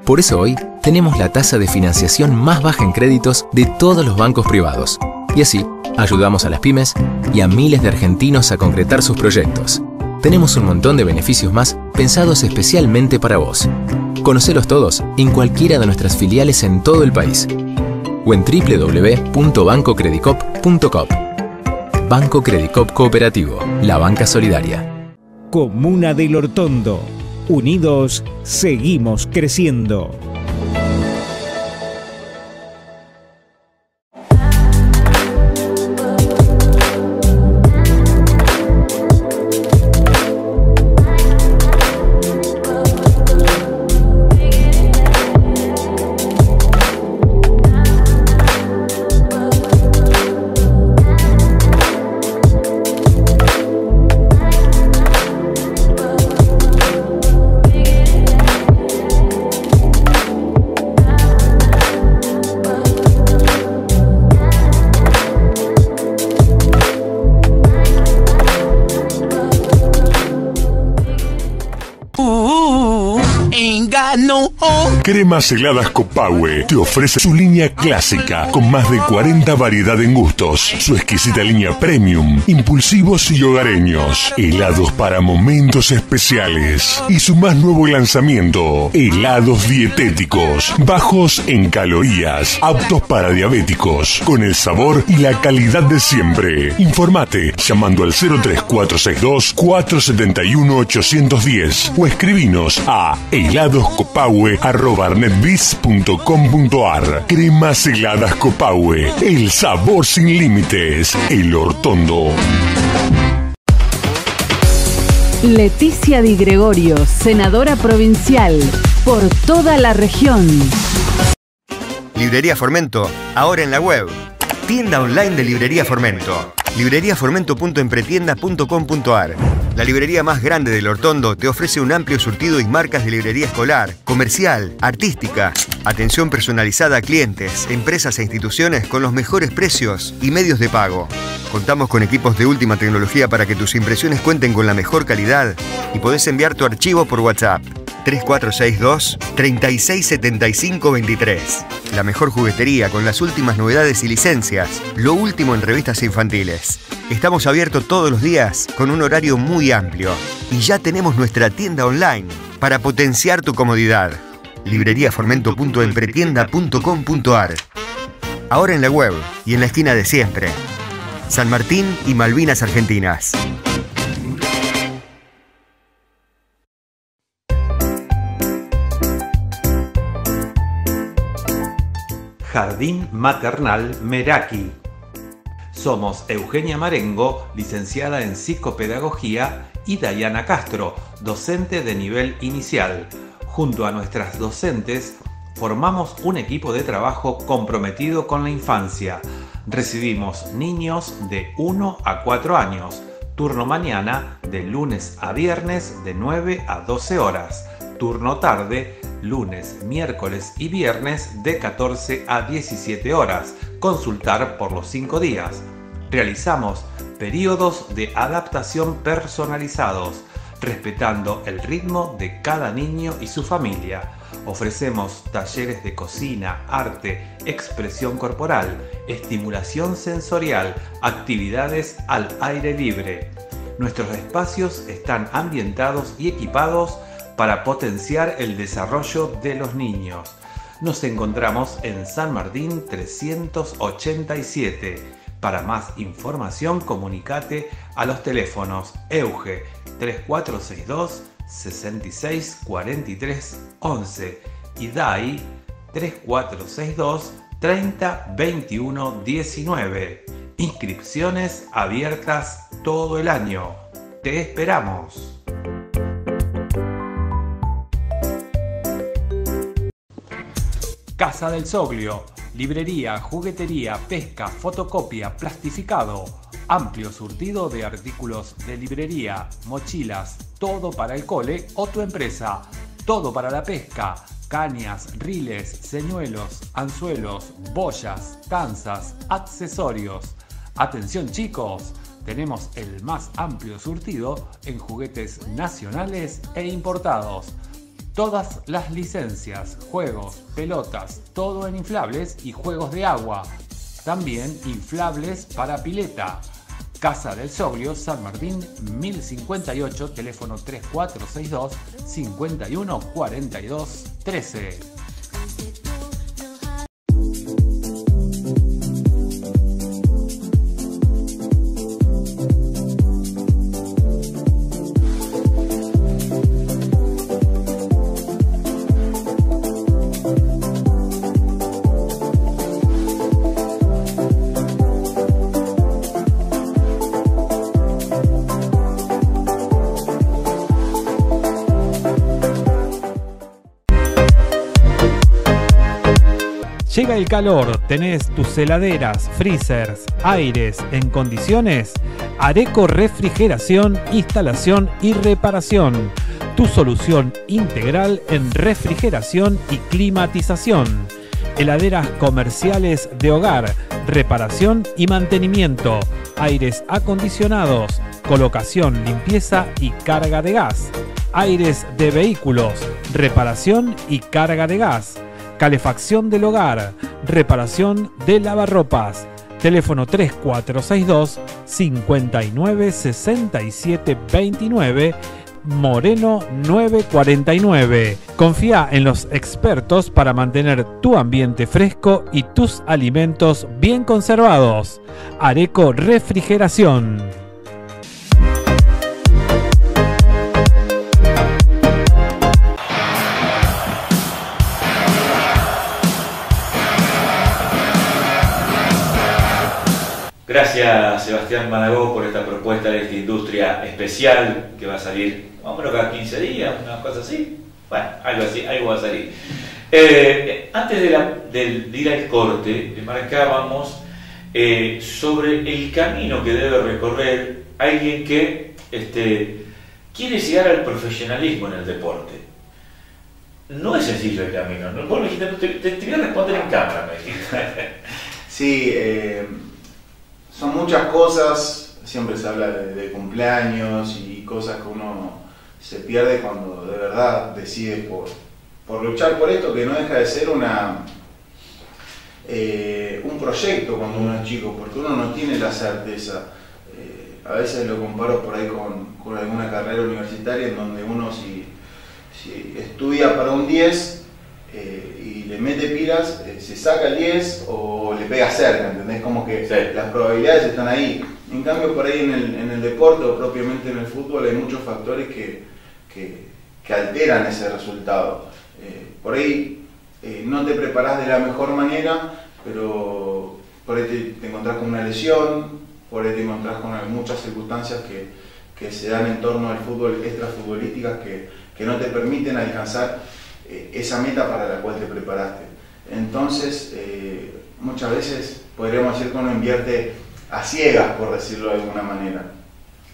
Por eso hoy tenemos la tasa de financiación más baja en créditos de todos los bancos privados. Y así ayudamos a las pymes y a miles de argentinos a concretar sus proyectos. Tenemos un montón de beneficios más pensados especialmente para vos. Conocelos todos en cualquiera de nuestras filiales en todo el país o en www.bancocredicop.com. Banco Credicop Cooperativo, la banca solidaria. Comuna del Hortondo Unidos, seguimos creciendo. Cremas heladas Copahue te ofrece su línea clásica con más de 40 variedad en gustos, su exquisita línea premium, impulsivos y hogareños, helados para momentos especiales y su más nuevo lanzamiento, helados dietéticos, bajos en calorías, aptos para diabéticos, con el sabor y la calidad de siempre. Informate llamando al 03462 471 810 o escribinos a heladoscopahue.com.ar Cremas heladas Copahue, el sabor sin límites, el hortondo. Leticia Di Gregorio, senadora provincial, por toda la región. Librería Formento, ahora en la web. Tienda online de Librería Formento. libreriaformento.empretienda.com.ar La librería más grande del Hortondo te ofrece un amplio surtido y marcas de librería escolar, comercial, artística, atención personalizada a clientes, empresas e instituciones con los mejores precios y medios de pago. Contamos con equipos de última tecnología para que tus impresiones cuenten con la mejor calidad y podés enviar tu archivo por WhatsApp. 3462 367523. La mejor juguetería con las últimas novedades y licencias. Lo último en revistas infantiles. Estamos abiertos todos los días con un horario muy amplio. Y ya tenemos nuestra tienda online para potenciar tu comodidad. libreriaformento.empretienda.com.ar Ahora en la web y en la esquina de siempre. San Martín y Malvinas Argentinas. Jardín Maternal Meraki. Somos Eugenia Marengo, licenciada en psicopedagogía, y Dayana Castro, docente de nivel inicial. Junto a nuestras docentes, formamos un equipo de trabajo comprometido con la infancia. Recibimos niños de 1 a 4 años, turno mañana de lunes a viernes de 9 a 12 horas, turno tarde lunes, miércoles y viernes de 14 a 17 horas. Consultar por los 5 días. Realizamos periodos de adaptación personalizados, respetando el ritmo de cada niño y su familia. Ofrecemos talleres de cocina, arte, expresión corporal, estimulación sensorial, actividades al aire libre. Nuestros espacios están ambientados y equipados para potenciar el desarrollo de los niños. Nos encontramos en San Martín 387. Para más información comunicate a los teléfonos EUGE 3462 6643 11 y DAI 3462 30 21 19. Inscripciones abiertas todo el año. Te esperamos. Casa del Soglio, librería, juguetería, pesca, fotocopia, plastificado, amplio surtido de artículos de librería, mochilas, todo para el cole o tu empresa, todo para la pesca, cañas, riles, señuelos, anzuelos, boyas, tanzas, accesorios. Atención chicos, tenemos el más amplio surtido en juguetes nacionales e importados Todas las licencias, juegos, pelotas, todo en inflables y juegos de agua. También inflables para pileta. Casa del Soglio, San Martín, 1058, teléfono 3462 5142 13. El calor, tenés tus heladeras, freezers, aires en condiciones. Areco Refrigeración, Instalación y Reparación. Tu solución integral en refrigeración y climatización. Heladeras comerciales de hogar, reparación y mantenimiento. Aires acondicionados, colocación, limpieza y carga de gas aires de vehículos, reparación y carga de gas, calefacción del hogar, reparación de lavarropas. Teléfono 3462 596729 Moreno 949. Confía en los expertos para mantener tu ambiente fresco y tus alimentos bien conservados. Areco Refrigeración. Gracias Sebastián Managó por esta propuesta de esta industria especial que va a salir más o menos cada 15 días, una cosa así. Bueno, algo así, algo va a salir. Eh, antes de, ir al corte, marcábamos eh, sobre el camino que debe recorrer alguien que este, quiere llegar al profesionalismo en el deporte. No es sencillo el camino. ¿no? Vos me dijiste, te, te, voy a responder en cámara, me dijiste. Sí, eh, son muchas cosas, siempre se habla de, cumpleaños y cosas que uno se pierde cuando de verdad decide por, por luchar por esto, que no deja de ser una, eh, un proyecto cuando uno es chico, porque uno no tiene la certeza. Eh, a veces lo comparo por ahí con, alguna carrera universitaria en donde uno si, si estudia para un 10 eh, y le mete pilas, se saca el 10 o le pega cerca, ¿entendés? Como que las probabilidades están ahí. En cambio, por ahí en el, en el, deporte o propiamente en el fútbol hay muchos factores que, que, alteran ese resultado. Eh, por ahí eh, no te preparás de la mejor manera, pero por ahí te, encontrás con una lesión, por ahí te encontrás con muchas circunstancias que, que se dan en torno al fútbol extrafutbolísticas que, que no te permiten alcanzar eh, esa meta para la cual te preparaste. Entonces, muchas veces podríamos decir que uno invierte a ciegas, por decirlo de alguna manera.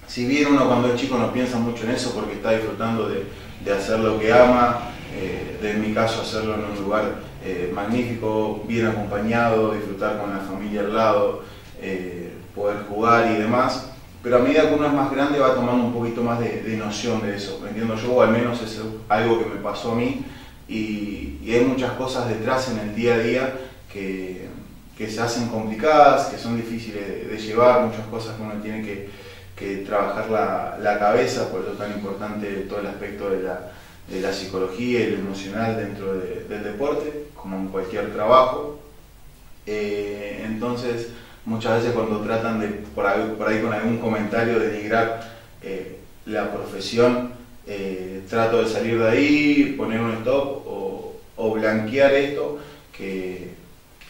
Si bien uno cuando es chico no piensa mucho en eso porque está disfrutando de, hacer lo que ama, eh, de en mi caso hacerlo en un lugar eh, magnífico, bien acompañado, disfrutar con la familia al lado, eh, poder jugar y demás, pero a medida que uno es más grande va tomando un poquito más de, noción de eso, entiendo yo, o al menos es algo que me pasó a mí, y hay muchas cosas detrás en el día a día que, que se hacen complicadas, que son difíciles de, llevar, muchas cosas que uno tiene que, que trabajar la, la, cabeza, por eso es tan importante todo el aspecto de la, de la psicología y lo emocional dentro del deporte, como en cualquier trabajo. Eh, entonces, muchas veces cuando tratan de, por ahí, por ahí con algún comentario, denigrar eh, la profesión, eh, trato de salir de ahí, poner un stop o, blanquear esto, que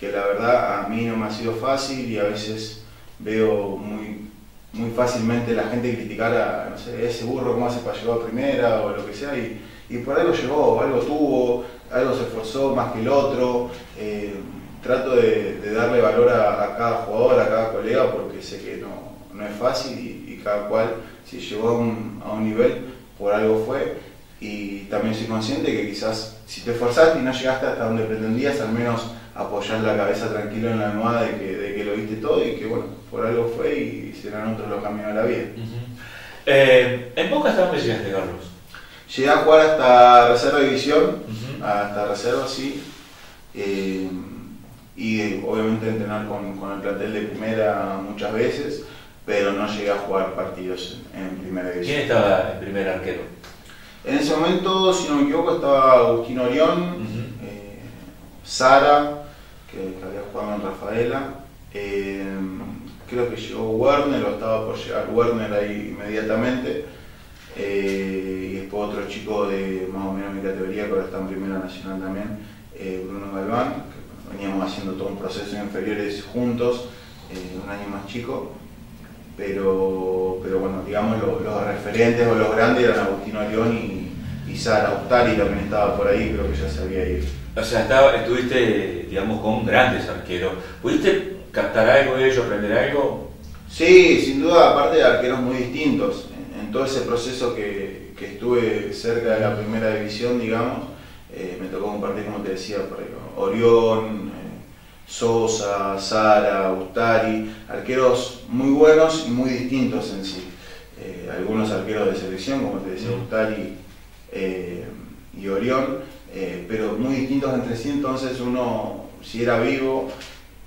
que la verdad a mí no me ha sido fácil y a veces veo muy, muy fácilmente la gente criticar a, ese burro cómo hace para llegar a primera o lo que sea y, y por algo llegó, algo tuvo, algo se esforzó más que el otro. Eh, trato de, darle valor a, cada jugador, a cada colega, porque sé que no, no es fácil y, cada cual, si llegó a un nivel, por algo fue. Y también soy consciente que quizás si te esforzaste y no llegaste hasta donde pretendías, al menos apoyar la cabeza tranquilo en la almohada de que, de que lo viste todo y que bueno, por algo fue y serán otros los caminos de la vida. Eh, ¿En Boca hasta dónde llegaste, Carlos? Llegué a jugar hasta reserva división, hasta reserva sí, eh, y obviamente entrenar con, con, el plantel de primera muchas veces, pero no llegué a jugar partidos en, primera división. ¿Quién estaba en primer arquero? En ese momento, si no me equivoco, estaba Agustín Orión, eh, Sara, que, había jugado en Rafaela. Eh, creo que llegó Werner o estaba por llegar Werner ahí inmediatamente. Eh, y después otro chico de más o menos mi categoría que ahora está en Primera Nacional también, Bruno Galván, que veníamos haciendo todo un proceso en inferiores juntos, un año más chico. Pero, pero bueno, digamos los, referentes o los grandes eran Agustino Arión y, y Sara Austari también estaba por ahí, creo que ya se había ido. O sea, estaba, estuviste, digamos, con grandes arqueros. ¿Pudiste captar algo de ellos, aprender algo? Sí, sin duda, aparte de arqueros muy distintos. En, todo ese proceso que, estuve cerca de la primera división, digamos, eh, me tocó compartir, como te decía, por ahí, Orión, Sosa, Sara, Ustari, arqueros muy buenos y muy distintos en sí. Eh, algunos arqueros de selección, como te decía, Ustari eh, y Orión, eh, pero muy distintos entre sí, entonces uno, si era vivo,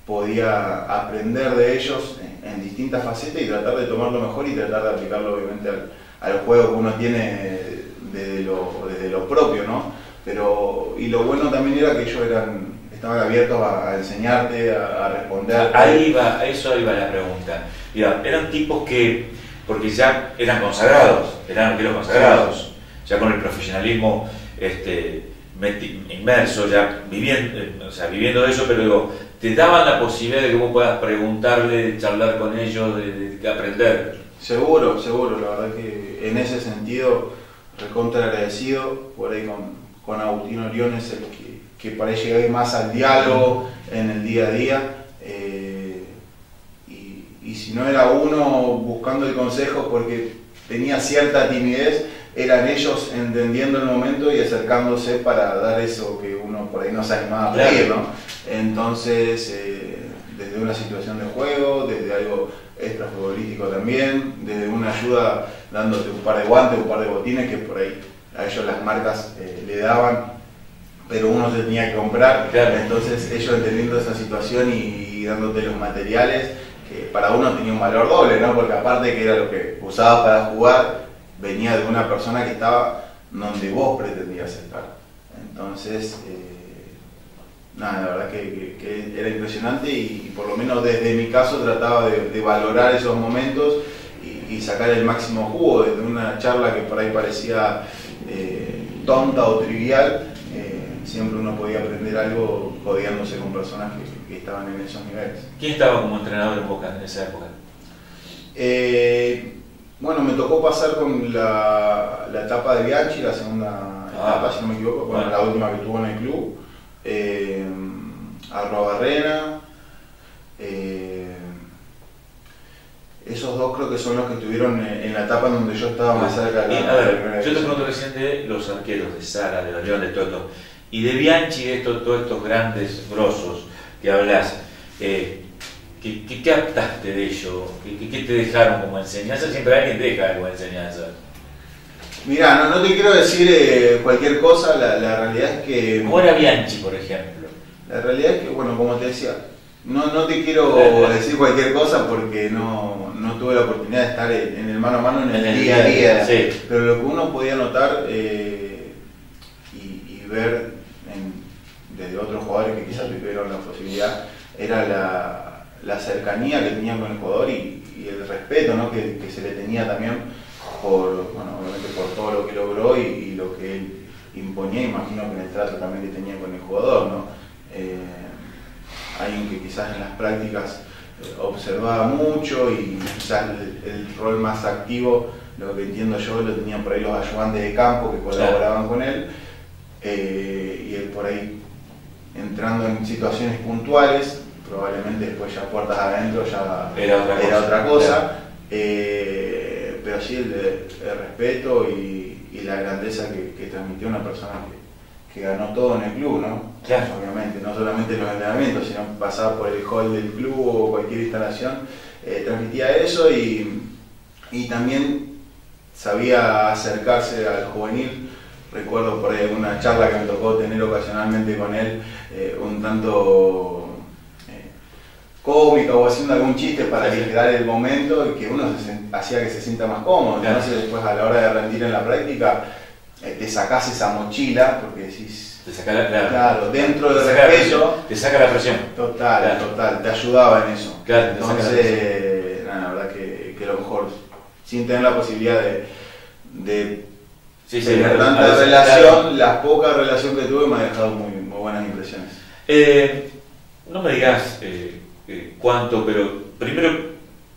podía aprender de ellos en, distintas facetas y tratar de tomar lo mejor y tratar de aplicarlo obviamente al, juego que uno tiene desde lo, desde lo propio, ¿no? Pero, y lo bueno también era que ellos eran, estaban abiertos a, enseñarte, a, responder. Ahí iba, eso iba la pregunta. eran tipos que, porque ya eran consagrados, eran arqueros consagrados, ya con el profesionalismo este, inmerso, ya viviendo, o sea, viviendo eso, pero digo, te daban la posibilidad de que vos puedas preguntarle, charlar con ellos, de, aprender. Seguro, seguro, la verdad que en ese sentido, recontra agradecido, por ahí con, con Agustín Orión es el que, que parece llegar más al diálogo en el día a día. Eh, y, y si no era uno buscando el consejo porque tenía cierta timidez, eran ellos entendiendo el momento y acercándose para dar eso que uno por ahí no se animaba a pedir, ¿no? Entonces, eh, desde una situación de juego, desde algo extrafutbolístico también, desde una ayuda dándote un par de guantes, un par de botines que por ahí a ellos las marcas eh, le daban, pero uno se tenía que comprar, entonces ellos entendiendo esa situación y, dándote los materiales, que para uno tenía un valor doble, ¿no? Porque aparte que era lo que usaba para jugar, venía de una persona que estaba donde vos pretendías estar. Entonces, eh, nada, la verdad que, era impresionante y, por lo menos desde mi caso trataba de, valorar esos momentos y, sacar el máximo jugo desde una charla que por ahí parecía eh, tonta o trivial. Eh, siempre uno podía aprender algo codiándose con personas que, estaban en esos niveles. ¿Quién estaba como entrenador en Boca en esa época? Bueno, me tocó pasar con la, etapa de Bianchi, la segunda ah. etapa, si no me equivoco, bueno, la última que tuvo en el club. Eh, Barrena. Eh, esos dos creo que son los que estuvieron en, la etapa donde yo estaba más cerca de la, a ver, Yo te pregunto recién de los arqueros, de Sara, de León, de Toto, y de Bianchi, de todos estos grandes, grosos que hablas. Eh, ¿Qué, qué captaste de ello? ¿Qué, ¿Qué, te dejaron como enseñanza? Siempre alguien deja como enseñanza. Mira, no, no, te quiero decir eh, cualquier cosa, la, la, realidad es que... ¿Cómo era Bianchi, por ejemplo? La realidad es que, bueno, como te decía, no, no te quiero decir cualquier cosa porque no, no, tuve la oportunidad de estar en el mano a mano en el, día a día, sí. pero lo que uno podía notar eh, y, ver en, desde otros jugadores que quizás tuvieron la posibilidad era la la cercanía que tenía con el jugador y, el respeto que, se le tenía también por, bueno, obviamente por todo lo que logró y, lo que él imponía, imagino que en el trato también que tenía con el jugador. ¿no? Eh, alguien que quizás en las prácticas eh, observaba mucho y quizás el, rol más activo, lo que entiendo yo, lo tenían por ahí los ayudantes de campo que colaboraban con él eh, y él por ahí entrando en situaciones puntuales probablemente después ya puertas adentro ya era otra cosa, eh, pero sí el, respeto y, la grandeza que, transmitió una persona que, ganó todo en el club, ¿no? Obviamente, no solamente los entrenamientos, sino pasar por el hall del club o cualquier instalación, eh, transmitía eso y, también sabía acercarse al juvenil recuerdo por ahí alguna charla que me tocó tener ocasionalmente con él, eh, un tanto cómica o haciendo algún chiste para generar el momento y que uno hacía que se sienta más cómodo. Entonces después a la hora de rendir en la práctica eh, te sacás esa mochila porque decís... Te saca la, claro, dentro del respeto... Te saca la presión. Total, total, te ayudaba en eso. Entonces, la, la, verdad que, que, a lo mejor sin tener la posibilidad de, de tener tanta relación, la poca relación que tuve me ha dejado muy, muy buenas impresiones. Eh, no me digas... Eh, eh, cuánto, pero primero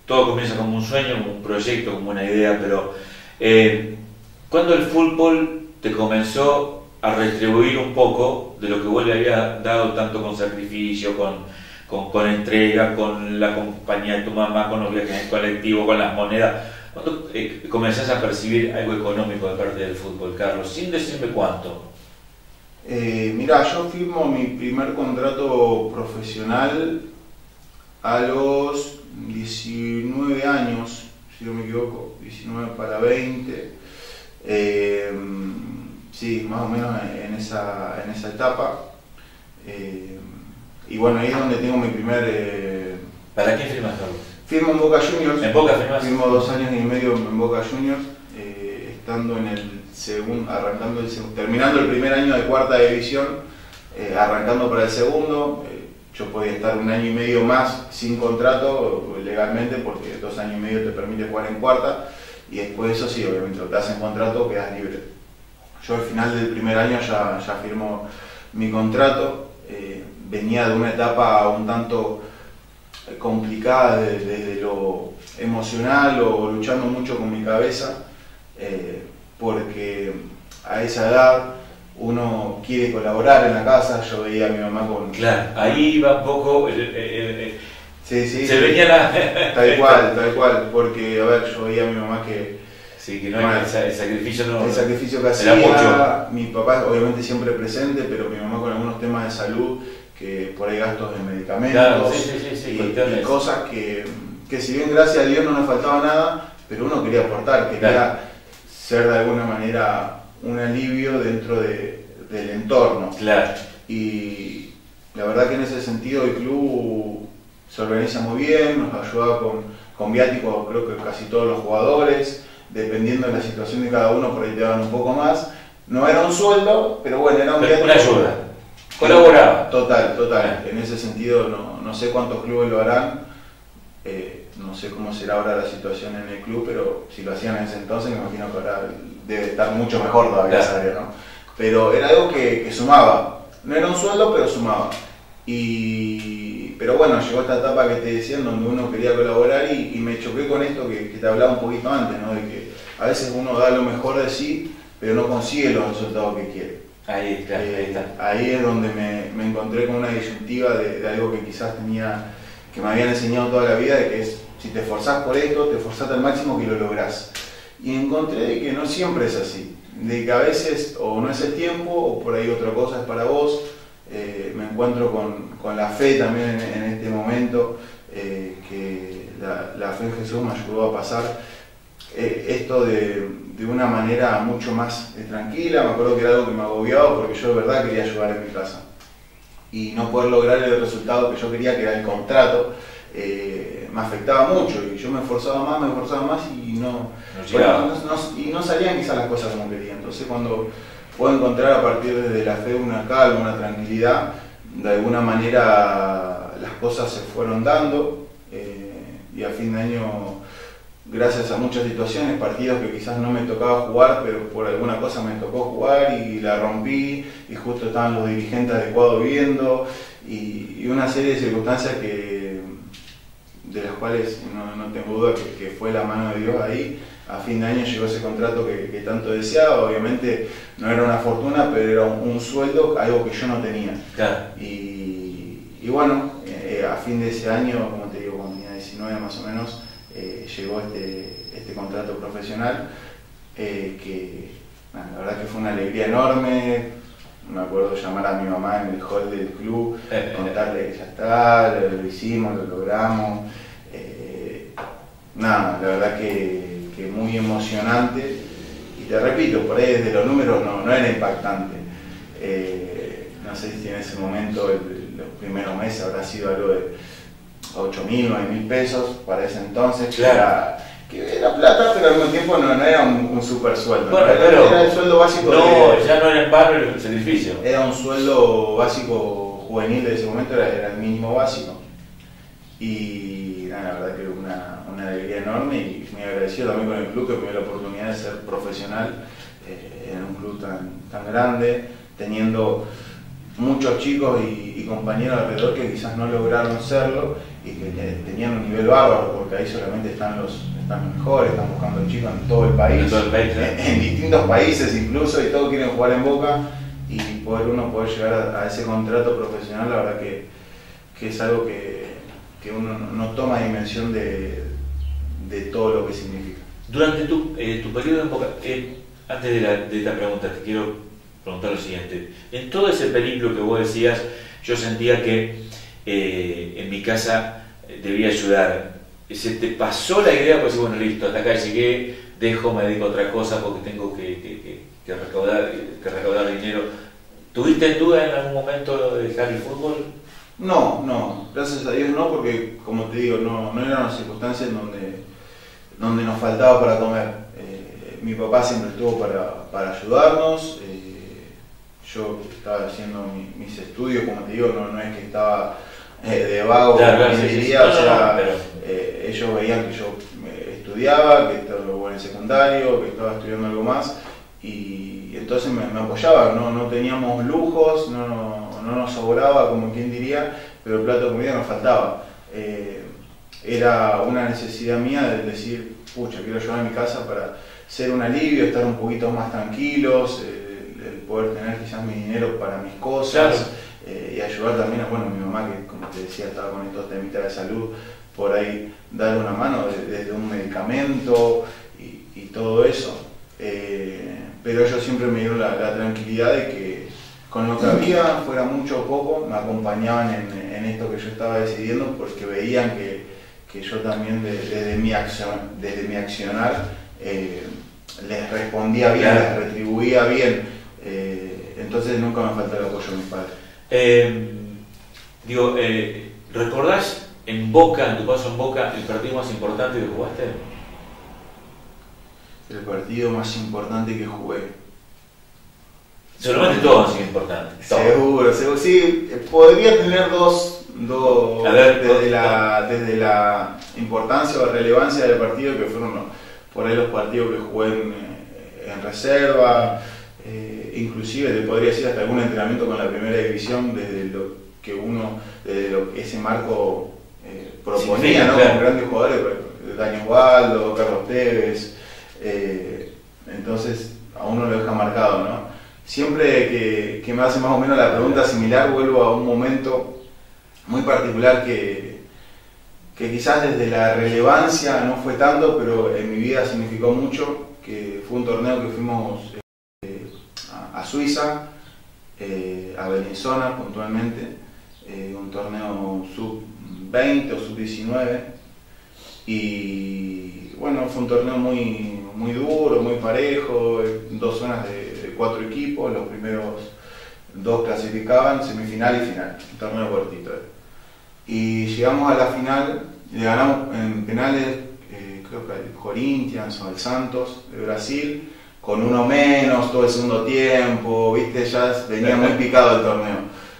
todo comienza como un sueño, como un proyecto, como una idea, pero eh, cuando el fútbol te comenzó a retribuir un poco de lo que vos le habías dado tanto con sacrificio, con, con, entrega, con la compañía de tu mamá, con los viajes en colectivo, con las monedas, cuando eh, comenzás a percibir algo económico de parte del fútbol, Carlos, sin decirme cuánto? Eh, mira, yo firmo mi primer contrato profesional a los 19 años, si no me equivoco, 19 para 20, eh, sí, más o menos en esa, en esa etapa. Eh, y bueno, ahí es donde tengo mi primer... Eh, ¿Para qué firmas Carlos? Firmo en Boca Juniors. ¿En Boca firmas? Firmo dos años y medio en Boca Juniors, eh, estando en el segundo, arrancando el segundo, terminando el primer año de cuarta división, arrancando para el segundo. yo podía estar un año y medio más sin contrato legalmente porque dos años y medio te permite jugar en cuarta y después de eso sí, obviamente, te hacen contrato, quedas libre. Yo al final del primer año ya, ya firmo mi contrato, eh, venía de una etapa un tanto complicada desde, lo emocional o luchando mucho con mi cabeza, eh, porque a esa edad uno quiere colaborar en la casa, yo veía a mi mamá con... Claro, ahí iba un poco... Sí, sí. Se venía la... tal cual, tal cual, porque, a ver, yo veía a mi mamá que... Sí, que no el, sacrificio no... El sacrificio que hacía, mi papá obviamente siempre presente, pero mi mamá con algunos temas de salud, que por ahí gastos de medicamentos y, cosas que, que si bien gracias a Dios no nos faltaba nada, pero uno quería aportar, quería ser de alguna manera un alivio dentro de, del entorno. Claro. Y la verdad que en ese sentido el club se organiza muy bien, nos ayuda con, con viáticos, creo que casi todos los jugadores, dependiendo de la situación de cada uno, por ahí te dan un poco más. No era un sueldo, pero bueno, era un viático. Una ayuda. Colaboraba. Total, total. En ese sentido, no, no sé cuántos clubes lo harán. Eh, no sé cómo será ahora la situación en el club, pero si lo hacían en ese entonces, me imagino que ahora debe estar mucho mejor todavía ¿no? Pero era algo que, que sumaba. No era un sueldo, pero sumaba. Y pero bueno, llegó esta etapa que te decía donde uno quería colaborar y, me choqué con esto que, te hablaba un poquito antes, ¿no? de que a veces uno da lo mejor de sí, pero no consigue los resultados que quiere. Ahí ahí está. Eh, ahí es donde me, encontré con una disyuntiva de, algo que quizás tenía, que me habían enseñado toda la vida, de que es, si te esforzás por esto, te esforzás al máximo que lo lográs. Y encontré de que no siempre es así, de que a veces o no es el tiempo, o por ahí otra cosa es para vos, eh, me encuentro con, la fe también en, este momento, eh, que la, fe en Jesús me ayudó a pasar eh, esto de, una manera mucho más tranquila, me acuerdo que era algo que me agobiaba porque yo de verdad quería ayudar en mi casa y no poder lograr el resultado que yo quería, que era el contrato, me afectaba mucho y yo me esforzaba más, me esforzaba más y no, y no salían quizás las cosas como quería. Entonces cuando puedo encontrar a partir de la fe una calma, una tranquilidad. De alguna manera las cosas se fueron dando eh, y a fin de año, gracias a muchas situaciones, partidos que quizás no me tocaba jugar, pero por alguna cosa me tocó jugar y la rompí y justo estaban los dirigentes adecuados viendo y, una serie de circunstancias que, de las cuales no, tengo duda que, que fue la mano de Dios ahí a fin de año llegó ese contrato que, tanto deseaba, obviamente no era una fortuna, pero era un, sueldo, algo que yo no tenía. Y, bueno, eh, a fin de ese año, como te digo, cuando tenía 19 más o menos, eh, llegó este, este, contrato profesional, eh, que la verdad que fue una alegría enorme, me acuerdo llamar a mi mamá en el hall del club, contarle que ya está, lo, hicimos, lo logramos. nada, la verdad que muy emocionante. Y te repito, por ahí desde los números no, no era impactante. Eh, no sé si en ese momento, los primeros meses, habrá sido algo de 8 mil, 9 mil pesos para ese entonces. Que, era, plata, pero al mismo tiempo no, era un, super sueldo. era, el sueldo básico. No, ya no era en barrio el sacrificio. Era un sueldo básico juvenil de ese momento, era, era el mínimo básico. Y la verdad que una, una alegría enorme y muy agradecido también con el club que me dio la oportunidad de ser profesional eh, en un club tan, tan grande, teniendo muchos chicos y, compañeros alrededor que quizás no lograron serlo y que tenían un nivel bárbaro, porque ahí solamente están los, están mejores, están buscando chicos en todo el país, en, distintos países incluso, y todos quieren jugar en Boca, y poder uno poder llegar a, ese contrato profesional, la verdad que, que es algo que, que uno no toma dimensión de, de todo lo que significa. Durante tu, eh, tu periodo en Boca, eh, antes de, la, de, esta pregunta, te quiero preguntar lo siguiente. En todo ese periplo que vos decías, yo sentía que eh, en mi casa debía ayudar. ¿Se te pasó la idea? Pues bueno, listo, hasta acá llegué, dejo, me dedico a otra cosa porque tengo que, que recaudar, que recaudar dinero. ¿Tuviste duda en algún momento de dejar el fútbol? No, no, gracias a Dios no, porque como te digo, no, no eran las circunstancias en donde, donde nos faltaba para comer. Eh, mi papá siempre estuvo para, para ayudarnos, eh, yo estaba haciendo mi- mis estudios, como te digo, no, no es que estaba eh, de vago, Claro, como sí, diría, sí. o sea, pero- eh, ellos veían que yo eh, estudiaba, que estaba en el secundario, que estaba estudiando algo más y entonces me, me apoyaban, no, no teníamos lujos, no, no, no nos sobraba como quien diría, pero el plato de comida nos faltaba. Eh, era una necesidad mía de decir, pucha, quiero llevar a mi casa para ser un alivio, estar un poquito más tranquilos, el, poder tener quizás mi dinero para mis cosas Claro. eh, y ayudar también a bueno, mi mamá que como te decía estaba con estos temitas de salud, por ahí dar una mano de- desde un medicamento y, y todo eso. Eh, pero ellos siempre me dieron la, la tranquilidad de que con lo que había, fuera mucho o poco, me acompañaban en, en esto que yo estaba decidiendo porque veían que, que yo también de- desde, mi acción, desde mi accionar eh, les respondía bien, les retribuía bien. Entonces nunca me faltó el apoyo de mis padres. Eh, digo, eh, ¿recordás en Boca, en tu paso en Boca, el partido más importante que jugaste? El partido más importante que jugué. Seguramente todo ha sido importante. todo. Seguro, seguro. Sí, podría tener dos, dos ver, desde, dos. la, desde la importancia o relevancia del partido, que fueron por ahí los partidos que jugué en, en reserva, eh, inclusive te podría decir hasta algún entrenamiento con la primera división, desde lo que uno, desde lo que ese marco eh, proponía, Sí, ¿no? claro. Con grandes jugadores, Daniel Waldo, Carlos Tevez, eh, entonces a uno lo deja marcado, ¿no? Siempre que, que me hace más o menos la pregunta similar, vuelvo a un momento muy particular que, que quizás desde la relevancia no fue tanto, pero en mi vida significó mucho, que fue un torneo que fuimos Suiza, eh, a Bellinzona puntualmente, eh, un torneo sub-20 o sub-19, y bueno, fue un torneo muy, muy duro, muy parejo, eh, dos zonas de, cuatro equipos, los primeros dos clasificaban, semifinal y final, un torneo cortito. Y llegamos a la final, le ganamos en penales, creo que al Corinthians o al Santos de Brasil, con uno menos, todo el segundo tiempo, viste, ya venía muy picado el torneo.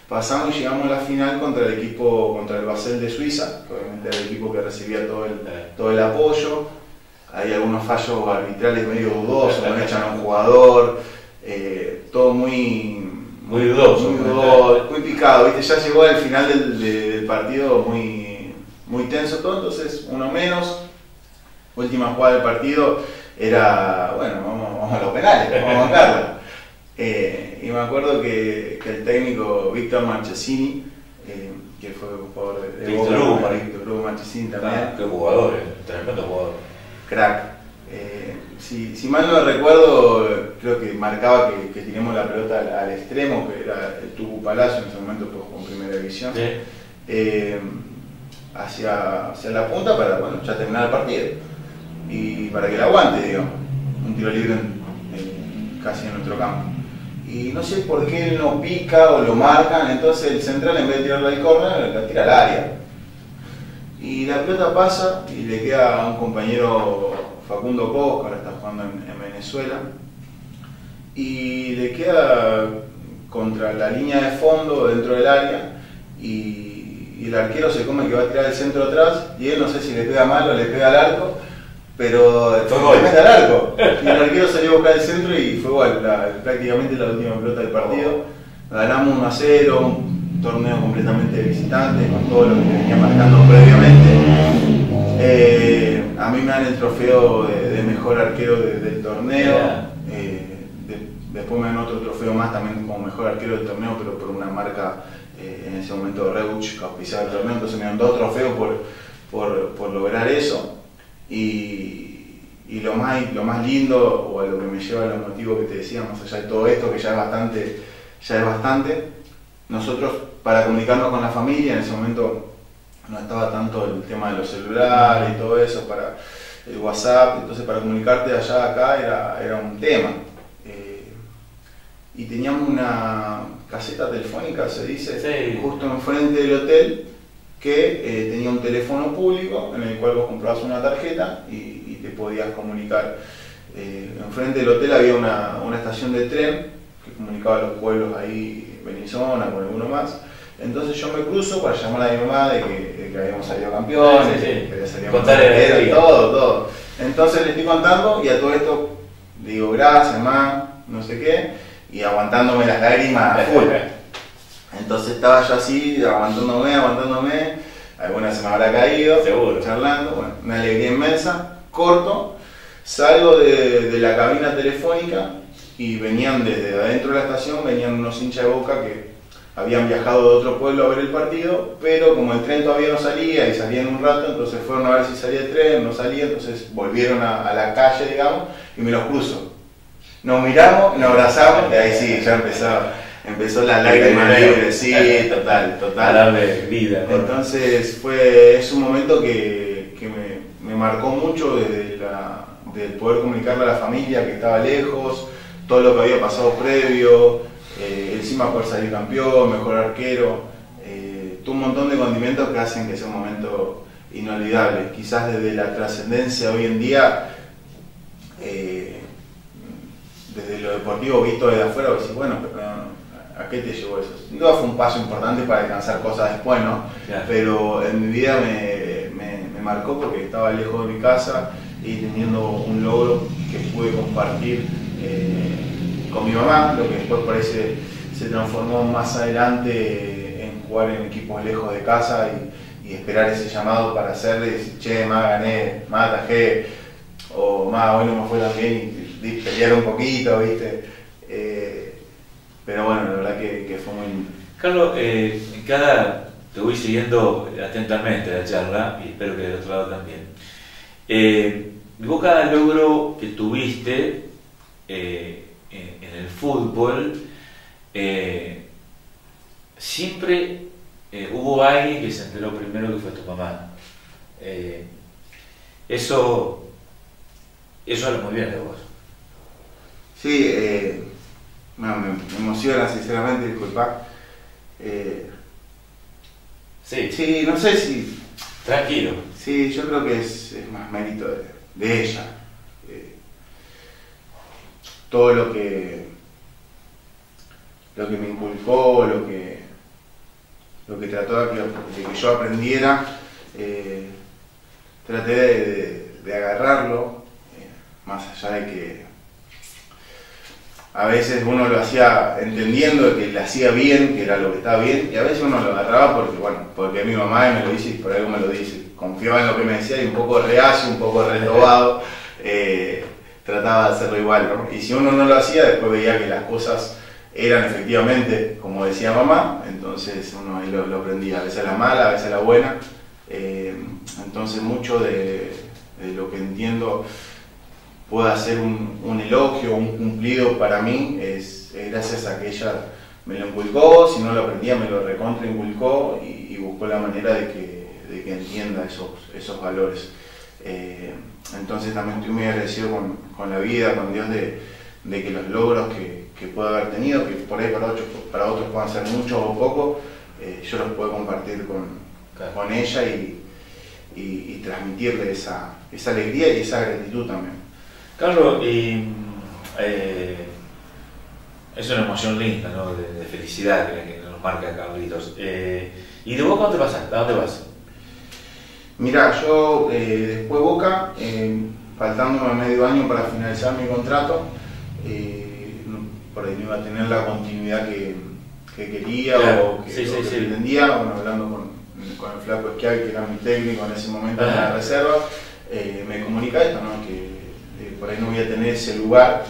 Pasamos y llegamos a la final contra el equipo, contra el Basel de Suiza, que obviamente era el equipo que recibía todo el, todo el apoyo. Hay algunos fallos arbitrales medio dudosos, no echan a un jugador, eh, todo muy, Muy dudoso. muy, dudoso, muy picado, ¿viste? ya llegó al final del, de- del partido muy, muy tenso todo, entonces uno menos, última jugada del partido era, bueno, vamos, vamos a los penales, vamos a bancarla. Eh, y me acuerdo que, que el técnico Víctor Marchesini, eh, que fue jugador de, de Víctor Hugo. Víctor Hugo Marchesini también, Ah, qué jugador, eh, tremendo jugador. crack. Eh, si, si mal no recuerdo, creo que marcaba que, que tiremos la pelota al, al extremo, que era el Tucu Palacio en ese momento, pues con primera división, Sí. eh, hacia, hacia la punta para bueno, ya terminar el partido. Y para que la aguante, digo, un tiro libre casi en nuestro campo. Y no sé por qué él no pica o lo marcan, entonces el central en vez de tirarla al córner, la tira al área. Y la pelota pasa y le queda a un compañero Facundo Cos, que ahora está jugando en, en Venezuela, y le queda contra la línea de fondo dentro del área y, y el arquero se come que va a tirar el centro atrás y él no sé si le pega mal o le pega al arco, pero mete al arco. Y el arquero salió a buscar el centro y fue gol, la- prácticamente la última pelota del partido. Ganamos 1 a 0, un torneo completamente de visitante, con todo lo que venía marcando previamente. Eh, a mí me dan el trofeo de, de mejor arquero de- del torneo. Eh, de- después me dan otro trofeo más también como mejor arquero del torneo, pero por una marca eh, en ese momento Reuch que auspiciaba el torneo. Entonces me dan dos trofeos por, por, por lograr eso. Y, y lo, más, lo más lindo, o a lo que me lleva a los motivos que te decía, más allá de todo esto, que ya es bastante, ya es bastante, nosotros para comunicarnos con la familia en ese momento no estaba tanto el tema de los celulares y todo eso, para el WhatsApp, entonces para comunicarte de allá a acá era, era un tema. Eh, y teníamos una caseta telefónica, se dice, Sí. justo enfrente del hotel que eh, tenía un teléfono público en el cual vos comprabas una tarjeta y, y te podías comunicar. Eh, enfrente del hotel había una, una estación de tren que comunicaba los pueblos ahí, Benizona, con alguno más. Entonces yo me cruzo para llamar a mi mamá de que, de que habíamos salido campeones, Sí, sí, sí. que la campeones, todo, todo. Entonces le estoy contando y a todo esto le digo gracias, mamá, no sé qué, y aguantándome las lágrimas a full. Entonces estaba yo así, aguantándome, aguantándome, alguna se me habrá caído, Seguro. charlando, bueno, una alegría inmensa, corto, salgo de, de la cabina telefónica y venían desde adentro de la estación, venían unos hinchas de boca que habían viajado de otro pueblo a ver el partido, pero como el tren todavía no salía y salía en un rato, entonces fueron a ver si salía el tren, no salía, entonces volvieron a, a la calle, digamos, y me los cruzo. Nos miramos, nos abrazamos y ahí sí, ya empezó, empezó la lágrima libre, sí, total, A total. darle vida. ¿no? Entonces fue, es un momento que, que me, me marcó mucho desde la, del poder comunicarle a la familia que estaba lejos, todo lo que había pasado previo, eh, encima poder salir campeón, mejor arquero, eh, un montón de condimentos que hacen que sea un momento inolvidable. Quizás desde la trascendencia hoy en día, eh, desde lo deportivo visto desde afuera, decís, bueno, pero ¿a qué te llevó eso? Sin duda fue un paso importante para alcanzar cosas después, ¿no? Claro. Pero en mi vida me, me- me marcó porque estaba lejos de mi casa y teniendo un logro que pude compartir eh, con mi mamá, lo que después parece se transformó más adelante en jugar en equipos lejos de casa y, y esperar ese llamado para hacerle decir, che, más gané, más atajé, o más hoy no me fue tan bien y, y pelear un poquito, ¿viste? Pero bueno, la verdad que, que fue muy. Carlos, eh, cada, te voy siguiendo atentamente la charla y espero que del otro lado también. Eh, vos cada logro que tuviste eh, en, en el fútbol, eh, siempre eh, hubo alguien que se enteró primero que fue tu mamá. Eso, eso habla muy bien de vos. Sí, eh, no, me, me emociona sinceramente, disculpa. Eh, Sí, sí, no sé si, tranquilo. sí, yo creo que es, es más mérito de, de ella. Eh, todo lo que, lo que me inculcó, lo que, lo que trató de que, de que yo aprendiera, eh, traté de, de- agarrarlo, más allá de que a veces uno lo hacía entendiendo que le hacía bien, que era lo que estaba bien, y a veces uno lo agarraba porque, bueno, porque mi mamá me lo dice y por algo me lo dice. Confiaba en lo que me decía y un poco reacio, un poco retobado, eh, trataba de hacerlo igual, ¿no? Y si uno no lo hacía, después veía que las cosas eran efectivamente como decía mamá, entonces uno ahí lo, lo aprendía, a veces la mala, a veces la buena. Eh, entonces mucho de, de lo que entiendo pueda ser un, un elogio, un cumplido para mí, es, es gracias a que ella me lo inculcó, si no lo aprendía me lo recontra inculcó y, y buscó la manera de que, de que entienda esos, esos valores. Eh, entonces también estoy muy agradecido con, con la vida, con Dios, de, de que los logros que, que puedo haber tenido, que por ahí para otros, para otros puedan ser muchos o pocos, eh, yo los puedo compartir con, Claro. con ella y, y- y transmitirle esa, esa alegría y esa gratitud también. Carlos, y, eh, es una emoción linda, ¿no? De, de felicidad que, nos marca Carlitos. Eh, ¿Y de vos cuándo te vas? ¿A dónde vas? Mira, yo eh, después Boca, eh, faltándome medio año para finalizar mi contrato, eh, por ahí no iba a tener la continuidad que, que quería Claro, o que, sí, o sí, que sí. pretendía, bueno, hablando con, con el flaco Esquial, que era mi técnico en ese momento en la reserva, me comunica esto, ¿no? que por ahí no voy a tener ese lugar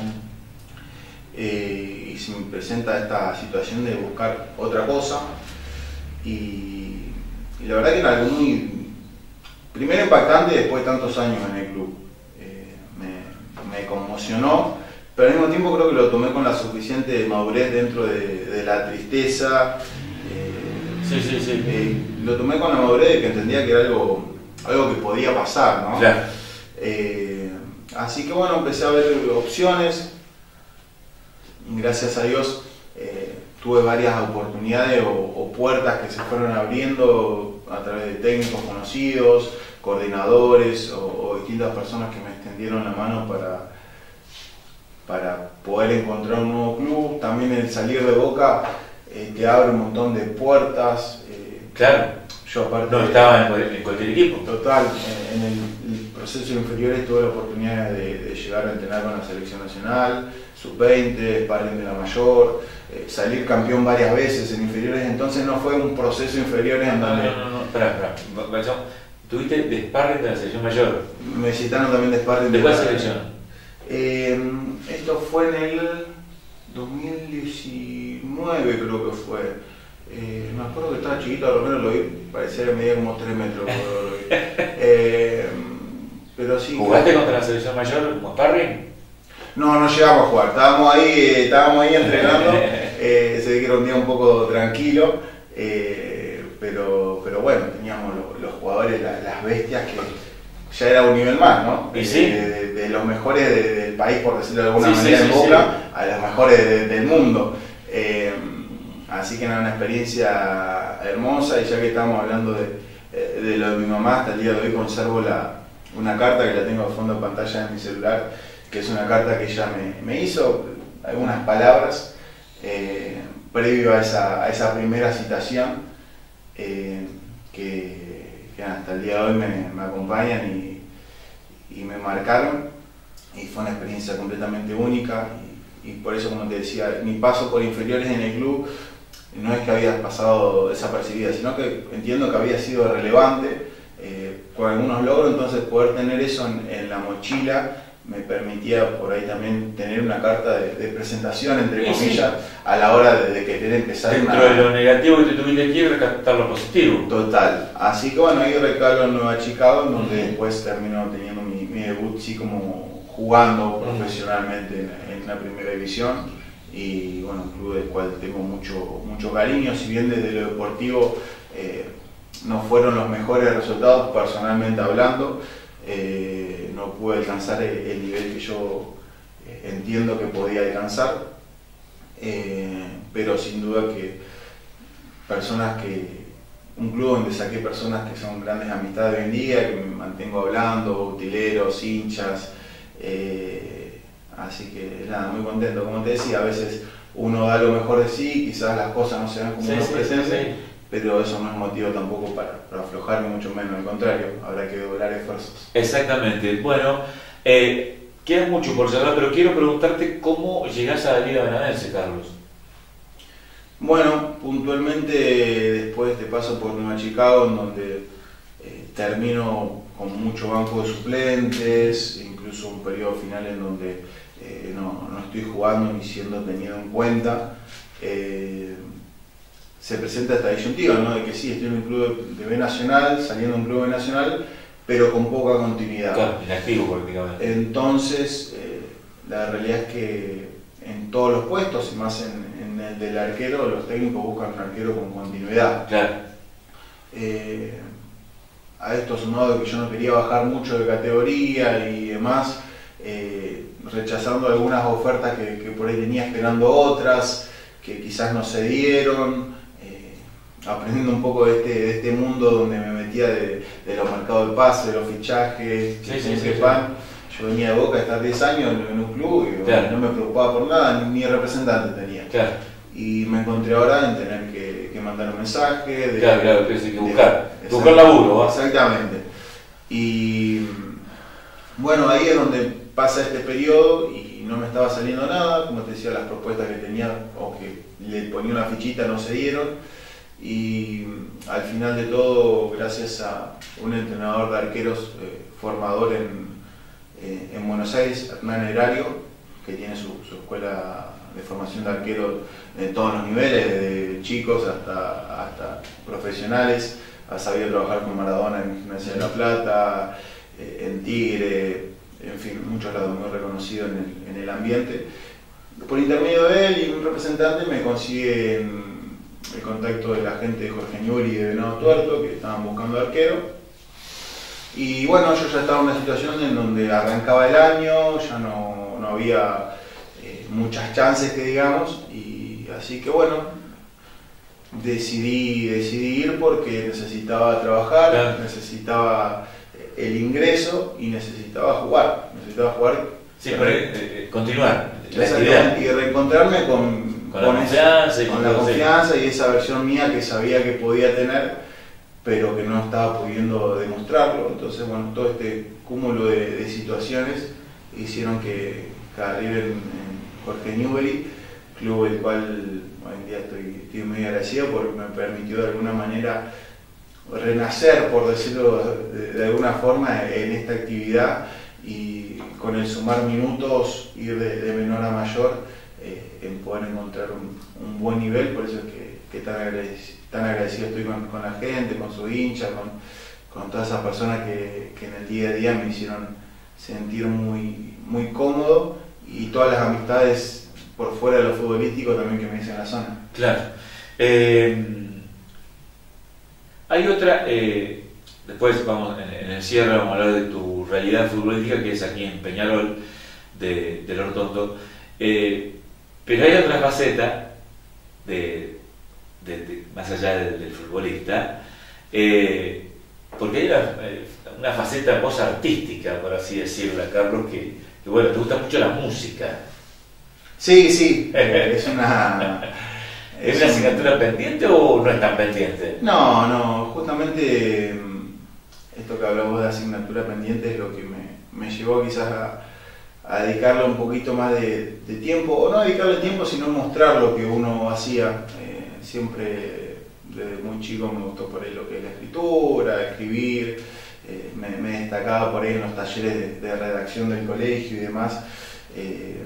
eh, y se me presenta esta situación de buscar otra cosa y, y la verdad que era algo muy primero impactante después de tantos años en el club Eh, me, me conmocionó pero al mismo tiempo creo que lo tomé con la suficiente madurez dentro de, de la tristeza eh, Sí, sí, sí. lo tomé con la madurez de que entendía que era algo, algo que podía pasar, ¿no? Claro. Eh, así que bueno, empecé a ver opciones gracias a Dios eh, tuve varias oportunidades o, puertas que se fueron abriendo a través de técnicos conocidos, coordinadores o, distintas personas que me extendieron la mano para, para poder encontrar un nuevo club. También el salir de Boca eh, te abre un montón de puertas. Eh, claro. Yo aparte no estaba en, cualquier equipo. Total, en el, proceso inferiores tuve la oportunidad de, llegar a entrenar con la selección nacional, sub-20, sparring de la mayor, eh, salir campeón varias veces en inferiores, entonces no fue un proceso inferiores en donde... No, no, no, espera, espera, ¿Tuviste de sparring de la selección mayor? Me citaron también de sparring de, ¿De cuál selección? Eh, esto fue en el 2019 creo que fue. Eh, me acuerdo que estaba chiquito, a lo menos lo vi, parecía que medía como 3 metros. eh, pero sí. ¿Jugaste contra la selección mayor como sparring? No, no llegamos a jugar, estábamos ahí, eh, estábamos ahí entrenando, eh, se ve que era un día un poco tranquilo, eh, pero, pero bueno, teníamos los, jugadores, las, bestias que ya era un nivel más, ¿no? ¿Y sí? de, los mejores del país, por decirlo de alguna manera, en Boca, a los mejores del mundo. así que era una experiencia hermosa y ya que estamos hablando de, lo de mi mamá, hasta el día de hoy conservo la, una carta que la tengo a fondo de pantalla en mi celular que es una carta que ella me, hizo, algunas palabras eh, previo a esa, primera citación eh, que, hasta el día de hoy me, acompañan y, me marcaron. Y fue una experiencia completamente única y, por eso como te decía, mi paso por inferiores en el club no es que había pasado desapercibida, sino que entiendo que había sido relevante eh, con algunos logros, entonces poder tener eso en la mochila me permitía por ahí también tener una carta de, presentación, entre comillas, a la hora de, querer empezar Dentro de lo negativo que te tuviste aquí, rescatar lo positivo. Total. Así que bueno, ahí recalo en Nueva Chicago, donde después termino teniendo mi, debut, sí, como jugando profesionalmente en, la primera división. Y bueno, un club del cual tengo mucho, mucho cariño, si bien desde lo deportivo eh, no fueron los mejores resultados personalmente hablando, eh, no pude alcanzar el, nivel que yo eh, entiendo que podía alcanzar, eh, pero sin duda que personas que, un club donde saqué personas que son grandes amistades hoy en día, que me mantengo hablando, utileros, hinchas, así que nada, muy contento, como te decía, a veces uno da lo mejor de sí, quizás las cosas no se ven como uno presente pero eso no es motivo tampoco para, para aflojar, mucho menos, al contrario, habrá que doblar esfuerzos. Exactamente. Bueno, eh, queda mucho por cerrar, pero quiero preguntarte cómo llegás a la Liga Benadense, Carlos. Bueno, puntualmente después de paso por Nueva Chicago, en donde eh, termino con mucho banco de suplentes, incluso un periodo final en donde eh, no, no, estoy jugando ni siendo tenido en cuenta. Eh, se presenta esta disyuntiva, ¿no? De que sí, estoy en un club de B Nacional, saliendo de un club de Nacional, pero con poca continuidad. Claro, inactivo prácticamente. Entonces, eh, la realidad es que en todos los puestos, y más en, el del arquero, los técnicos buscan un arquero con continuidad. Claro. Eh, a esto sumado que yo no quería bajar mucho de categoría y demás, eh, rechazando algunas ofertas que, que, por ahí tenía esperando otras, que quizás no se dieron aprendiendo un poco de este, de este mundo donde me metía de, los mercados de pase, de los fichajes, sí, pan. Yo venía de Boca a estar 10 años en un club y no me preocupaba por nada, ni, representante tenía. Y me encontré ahora en tener que, mandar un mensaje. De, claro, claro, que que buscar. buscar laburo, Exactamente. Y bueno, ahí es donde pasa este periodo y no me estaba saliendo nada, como te decía, las propuestas que tenía o que le ponía una fichita no se dieron y al final de todo, gracias a un entrenador de arqueros eh, formador en, eh, en, Buenos Aires, Hernán Herario, que tiene su, escuela de formación de arqueros en todos los niveles, desde chicos hasta, hasta profesionales, ha sabido trabajar con Maradona en Gimnasia de la Plata, eh, en Tigre, en fin, muchos lados muy reconocidos en el, en el ambiente. Por intermedio de él y un representante me consiguen el contacto de la gente de Jorge Ñuri y de Venado Tuerto, que estaban buscando arquero. Y bueno, yo ya estaba en una situación en donde arrancaba el año, ya no, había eh, muchas chances que digamos, y así que bueno, decidí, decidí ir porque necesitaba trabajar, necesitaba eh, el ingreso y necesitaba jugar, necesitaba jugar. Siempre continuar. y reencontrarme con, con, la confianza, y, con la confianza y esa versión mía que sabía que podía tener pero que no estaba pudiendo demostrarlo. Entonces, bueno, todo este cúmulo de, situaciones hicieron que River en, en, Jorge Newbery, club el cual hoy en día estoy, muy agradecido porque me permitió de alguna manera renacer, por decirlo de, alguna forma, en esta actividad y con el sumar minutos, ir de, menor a mayor, en poder encontrar un, buen nivel, por eso es que, que tan agradecido tan agradecido estoy con, la gente, con su hincha, con, todas esas personas que, en el día a día me hicieron sentir muy, muy cómodo y todas las amistades por fuera de lo futbolístico también que me hice en la zona. Claro. Eh, hay otra, eh, después vamos en, el cierre vamos a hablar de tu realidad futbolística que es aquí en Peñarol de, del Ortondo, eh, pero hay otra faceta de, más allá del, futbolista, eh, porque hay eh, una, faceta voz artística, por así decirlo, Carlos, que, bueno, te gusta mucho la música. Sí, sí, es una... ¿Es, una asignatura pendiente o no es tan pendiente? No, no, justamente mm, esto que hablamos de asignatura pendiente es lo que me, llevó quizás a, dedicarle un poquito más de, tiempo, o no dedicarle tiempo, sino mostrar lo que uno hacía siempre desde muy chico me gustó por ahí lo que es la escritura, escribir, eh, me, destacaba por ahí en los talleres de, redacción del colegio y demás, eh,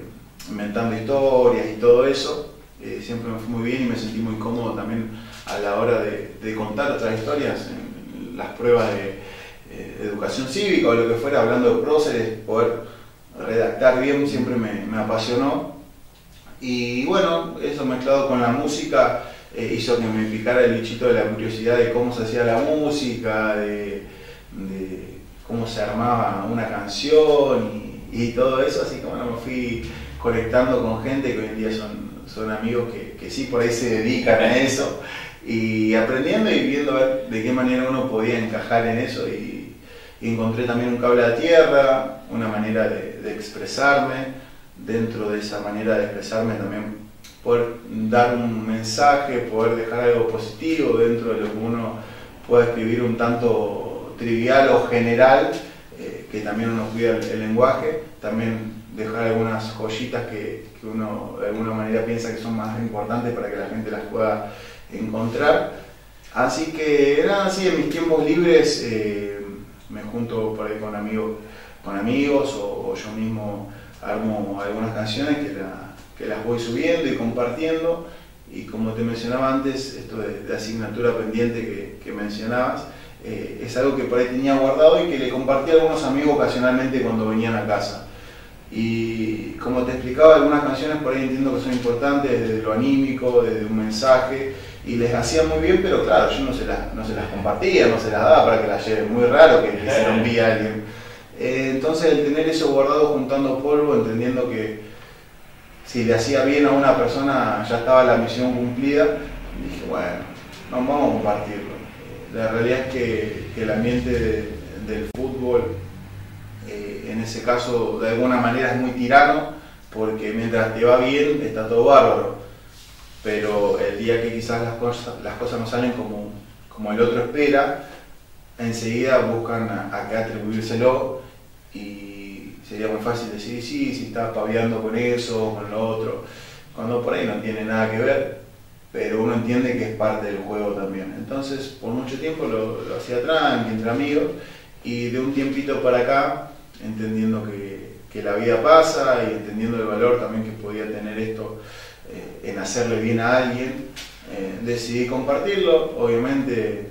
inventando historias y todo eso. Eh, siempre me fue muy bien y me sentí muy cómodo también a la hora de, contar otras historias en las pruebas de, educación cívica o lo que fuera, hablando de próceres, poder redactar bien siempre me, me apasionó. Y bueno, eso mezclado con la música, eh, hizo que me picara el bichito de la curiosidad de cómo se hacía la música, de, cómo se armaba una canción y, todo eso, así que bueno, me fui conectando con gente que hoy en día son, son amigos que, que sí por ahí se dedican a eso y aprendiendo y viendo de qué manera uno podía encajar en eso y, encontré también un cable a tierra, una manera de, expresarme, dentro de esa manera de expresarme también poder dar un mensaje, poder dejar algo positivo dentro de lo que uno puede escribir un tanto trivial o general, eh, que también uno cuida el, lenguaje, también dejar algunas joyitas que, uno de alguna manera piensa que son más importantes para que la gente las pueda encontrar. Así que nada, así en mis tiempos libres eh, me junto por ahí con amigos, con amigos o yo mismo armo algunas canciones que la, que las voy subiendo y compartiendo. Y como te mencionaba antes, esto de, asignatura pendiente que, mencionabas, eh, es algo que por ahí tenía guardado y que le compartí a algunos amigos ocasionalmente cuando venían a casa. Y como te explicaba, algunas canciones por ahí entiendo que son importantes desde lo anímico, desde un mensaje, y les hacía muy bien, pero claro, yo no se las, no se las compartía, no se las daba para que las lleven. Muy raro que, se lo envíe a alguien. Eh, entonces, el tener eso guardado juntando polvo, entendiendo que si le hacía bien a una persona ya estaba la misión cumplida, dije, bueno, vamos a compartirlo. La realidad es que, el ambiente del fútbol, eh, en ese caso, de alguna manera es muy tirano, porque mientras te va bien está todo bárbaro, pero el día que quizás las cosas, las cosas no salen como, como el otro espera, enseguida buscan a, a qué atribuírselo y sería muy fácil decir, sí, si está paviando con eso, con lo otro, cuando por ahí no tiene nada que ver, pero uno entiende que es parte del juego también. Entonces, por mucho tiempo lo, hacía tranqui, entre amigos, y de un tiempito para acá, entendiendo que, la vida pasa y entendiendo el valor también que podía tener esto eh, en hacerle bien a alguien, eh, decidí compartirlo, obviamente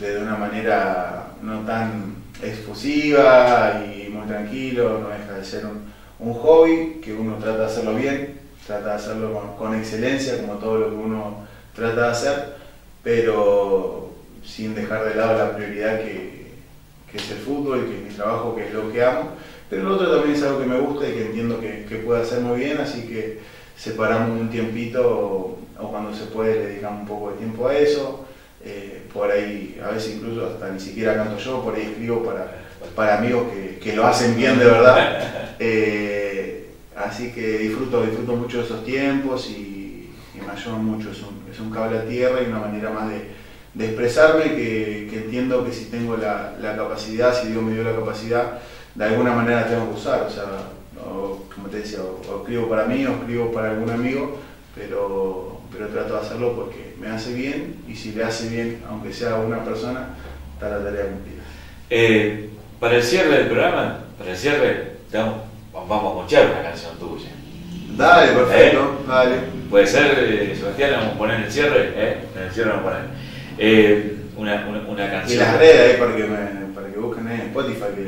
de una manera no tan exfusiva y muy tranquilo, no deja de ser un, hobby que uno trata de hacerlo bien, trata de hacerlo con, excelencia, como todo lo que uno trata de hacer, pero sin dejar de lado la prioridad que, es el fútbol, que es mi trabajo, que es lo que amo, pero el otro también es algo que me gusta y que entiendo que, que puede hacer muy bien, así que separamos un tiempito o cuando se puede le dedicamos un poco de tiempo a eso. Eh, por ahí, a veces incluso hasta ni siquiera canto yo, por ahí escribo para, para amigos que, que lo hacen bien de verdad. Eh, así que disfruto, disfruto mucho de esos tiempos y, y me ayudan mucho. Es un, es un, cable a tierra y una manera más de, de expresarme que, que, entiendo que si tengo la, la, capacidad, si Dios me dio la capacidad, de alguna manera tengo que usar. O, como te decía, o, o escribo para mí o escribo para algún amigo, pero, pero trato de hacerlo porque me hace bien y si le hace bien, aunque sea a una persona, está la tarea cumplida. Eh, para el cierre del programa, para el cierre, vamos a escuchar una canción tuya. Dale, perfecto, ¿Eh? dale. Puede ser, eh, Sebastián, vamos a poner en el cierre, ¿eh? En el cierre vamos a poner. Eh, una, una, una, canción. Y las redes ahí para que, me, busquen en Spotify, que,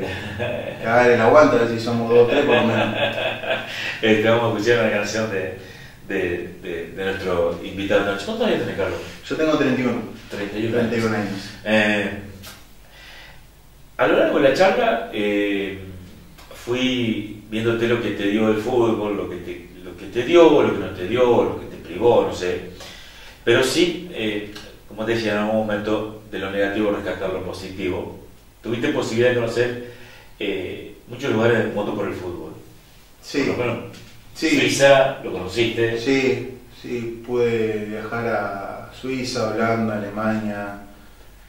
que hagan el aguante, a ver si somos dos o tres por lo menos. este, vamos a escuchar una canción de, de, de, de nuestro invitado. ¿Cuántos años tenés, Carlos? Yo tengo 31. 31, 31 años. Eh, a lo largo de la charla eh, fui viéndote lo que te dio el fútbol, lo que te, lo que te dio, lo que no te dio, lo que te privó, no sé. Pero sí, eh, como te decía en algún momento, de lo negativo rescatar lo positivo. Tuviste posibilidad de conocer eh, muchos lugares del mundo por el fútbol. Sí. Suiza, lo conociste. Sí, sí, pude viajar a Suiza, Holanda, Alemania,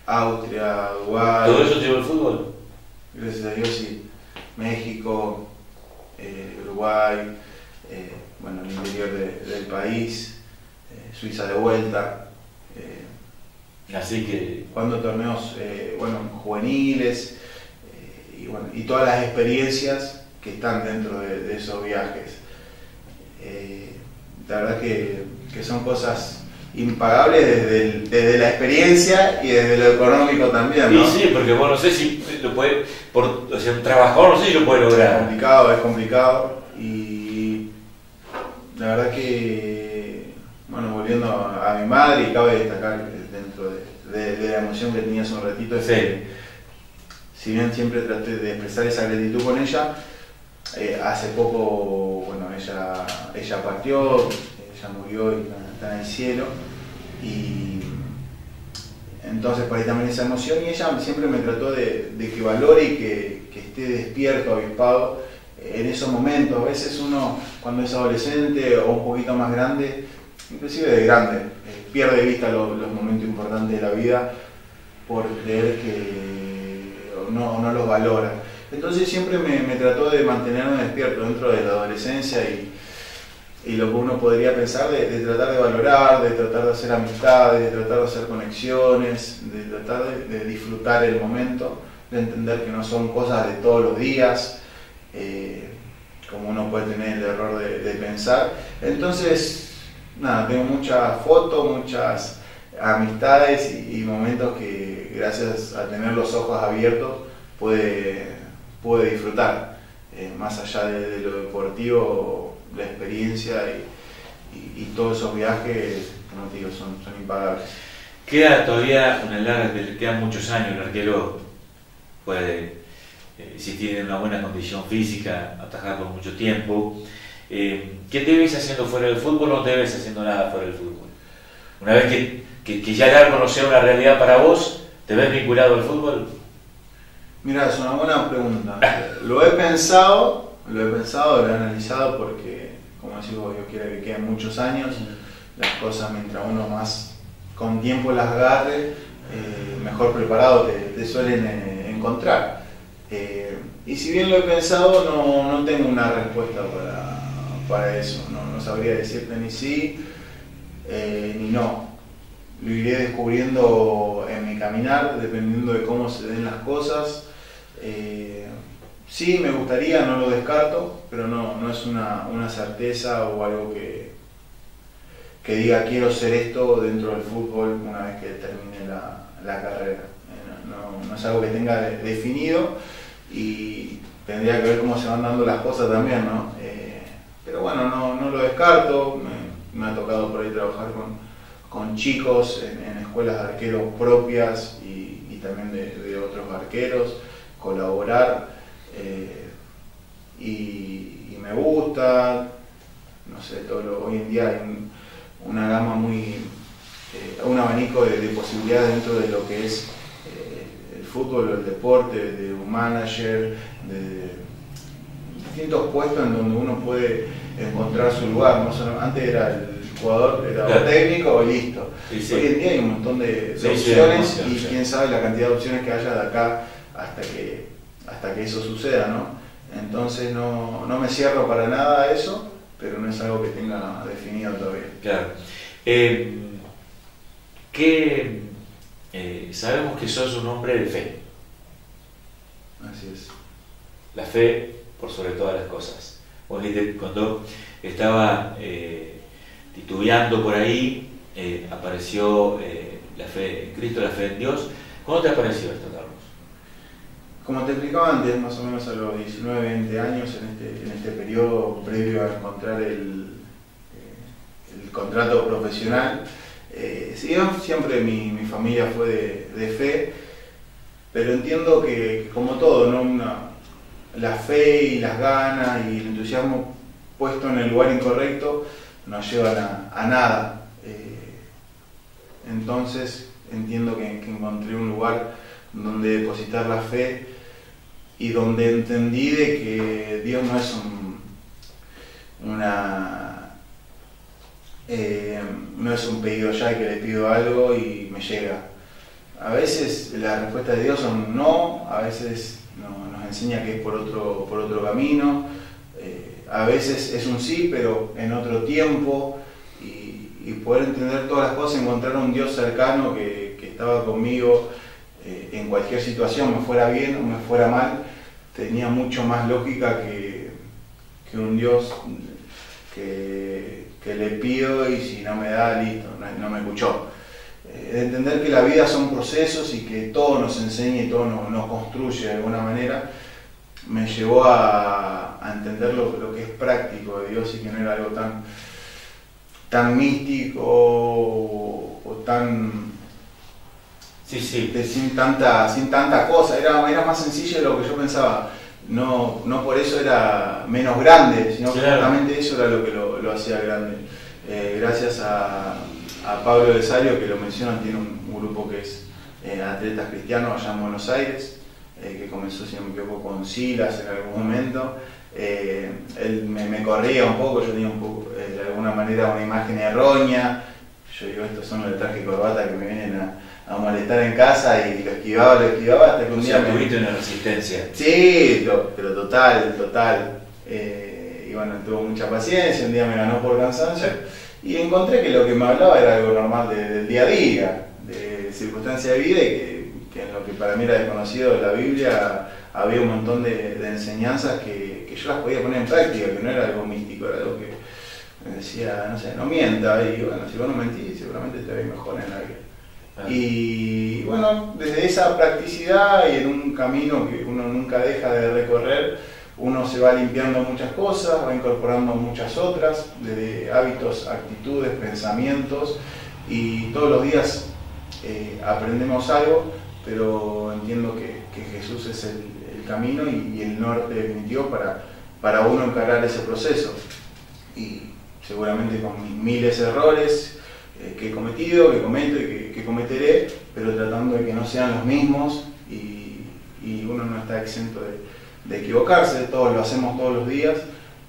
Austria, Uruguay. ¿Todo eso te llevó el fútbol? Gracias a Dios, sí. México, eh, Uruguay, eh, bueno, el interior de, del país, Suiza de vuelta. Así que. Jugando torneos, bueno, juveniles y, bueno, y todas las experiencias que están dentro de, de esos viajes. la verdad que, que son cosas impagables desde, el, desde, la experiencia y desde lo económico también, ¿no? Sí, sí, porque vos no sé si lo puede, por, o sea, un trabajador no sé si lo puede lograr. Es complicado, es complicado y la verdad que, bueno, volviendo a, a mi madre y cabe destacar de, de, de, la emoción que tenía hace un ratito, es sí. que si bien siempre traté de expresar esa gratitud con ella, eh, hace poco, bueno, ella, ella partió, ella murió y está en el cielo y entonces por ahí también esa emoción y ella siempre me trató de, de que valore y que, que, esté despierto, avispado en esos momentos. A veces uno cuando es adolescente o un poquito más grande, inclusive de grande, pierde de vista lo, los momentos importantes de la vida por creer que no, no los valora. Entonces siempre me, trató de mantenerme despierto dentro de la adolescencia y, y lo que uno podría pensar de, tratar de valorar, de tratar de hacer amistades, de tratar de hacer conexiones, de tratar de, de disfrutar el momento, de entender que no son cosas de todos los días, eh, como uno puede tener el error de, de, pensar. Entonces, nada, tengo muchas fotos, muchas amistades y, momentos que gracias a tener los ojos abiertos puede, puede disfrutar, eh, más allá de, lo deportivo la experiencia y, todos esos viajes, como digo, son, son impagables. Queda todavía una larga, quedan muchos años, el arquero puede, eh, si tiene una buena condición física, atajar por mucho tiempo. Eh, ¿Qué te ves haciendo fuera del fútbol o no te ves haciendo nada fuera del fútbol? Una vez que, que, que ya largo no sea una realidad para vos, ¿te ves vinculado al fútbol? Mira, es una buena pregunta. Lo he pensado, lo he pensado, lo he analizado porque, como decís vos, yo quiero que queden muchos años. Las cosas, mientras uno más con tiempo las agarre, eh, mejor preparado te, te suelen eh, encontrar. Eh, y si bien lo he pensado, no, no tengo una respuesta para, para eso. No, no, sabría decirte ni sí eh, ni no. Lo iré descubriendo en mi caminar, dependiendo de cómo se den las cosas. Eh, sí, me gustaría, no lo descarto, pero no, no es una, una certeza o algo que, que diga quiero ser esto dentro del fútbol una vez que termine la, la carrera. Eh, no, es algo que tenga de, definido y tendría que ver cómo se van dando las cosas también, ¿no? Pero bueno, no, no, lo descarto, me, ha tocado por ahí trabajar con, con chicos en, escuelas de arqueros propias y, también de, otros arqueros, colaborar. Eh, y, me gusta, no sé, todo lo, hoy en día hay una gama muy, eh, un abanico de, posibilidades dentro de lo que es eh, el fútbol, el deporte, de un manager, de distintos puestos en donde uno puede encontrar su lugar. No antes era el jugador, era técnico o listo. Hoy en día hay un montón de, opciones y quién sabe la cantidad de opciones que haya de acá hasta que, hasta que eso suceda, ¿no? Entonces no, no me cierro para nada a eso, pero no es algo que tenga definido todavía. Claro. Eh, que eh, sabemos que sos un hombre de fe. Así es. La fe por sobre todas las cosas. Cuando estaba eh, titubeando por ahí, eh, apareció la fe en Cristo, la fe en Dios. ¿Cuándo te apareció esto, Carlos? Como te explicaba antes, más o menos a los 19, 20 años, en este, en este periodo previo a encontrar el, el contrato profesional, eh, siempre mi, familia fue de, fe, pero entiendo que, como todo, ¿no? La fe y las ganas y el entusiasmo puesto en el lugar incorrecto no llevan a, nada. Eh, entonces entiendo que, encontré un lugar donde depositar la fe y donde entendí de que Dios no es una eh, no es un pedido ya que le pido algo y me llega. A veces la respuesta de Dios son no, a veces enseña que es por otro, por otro camino, eh, a veces es un sí, pero en otro tiempo, y, poder entender todas las cosas, encontrar un Dios cercano que, estaba conmigo eh, en cualquier situación, me fuera bien o me fuera mal, tenía mucho más lógica que, que un Dios que que le pido y si no me da, listo, no, me escuchó. De entender que la vida son procesos y que todo nos enseña y todo nos, construye de alguna manera, me llevó a, entender lo, que es práctico de Dios y que no era algo tan, tan místico o, tan... Sí, sí. sin, tanta, sin tanta cosa, era, era más sencillo de lo que yo pensaba no, no por eso era menos grande, sino que justamente eso era lo que lo, hacía grande. Eh, gracias a, Pablo de Sario, que lo mencionan, tiene un, grupo que es eh, Atletas Cristianos allá en Buenos Aires, eh, que comenzó, si no me equivoco, con Silas en algún momento. él me, corría un poco, yo tenía un poco, de alguna manera una imagen errónea. Yo digo, estos son los de traje y corbata que me vienen a, a molestar en casa y lo esquivaba, lo esquivaba hasta que un día. me... tuviste una resistencia. Sí, pero total, total. Eh, y bueno, tuvo mucha paciencia, un día me ganó por cansancio y encontré que lo que me hablaba era algo normal del día a día, de circunstancia de vida y que, en lo que para mí era desconocido de la Biblia había un montón de, enseñanzas que, que, yo las podía poner en práctica, que no era algo místico, era algo que me decía, no sé, no mienta, y bueno, si vos no mentís, seguramente te ves mejor en la vida. Y bueno, desde esa practicidad y en un camino que uno nunca deja de recorrer, uno se va limpiando muchas cosas, va incorporando muchas otras, desde hábitos, actitudes, pensamientos, y todos los días eh, aprendemos algo, pero entiendo que, Jesús es el, camino y, el norte definitivo para, para uno encarar ese proceso. Y seguramente con miles de errores, eh, que he cometido, que cometo y que, cometeré, pero tratando de que no sean los mismos y, uno no está exento de, equivocarse, todos lo hacemos todos los días,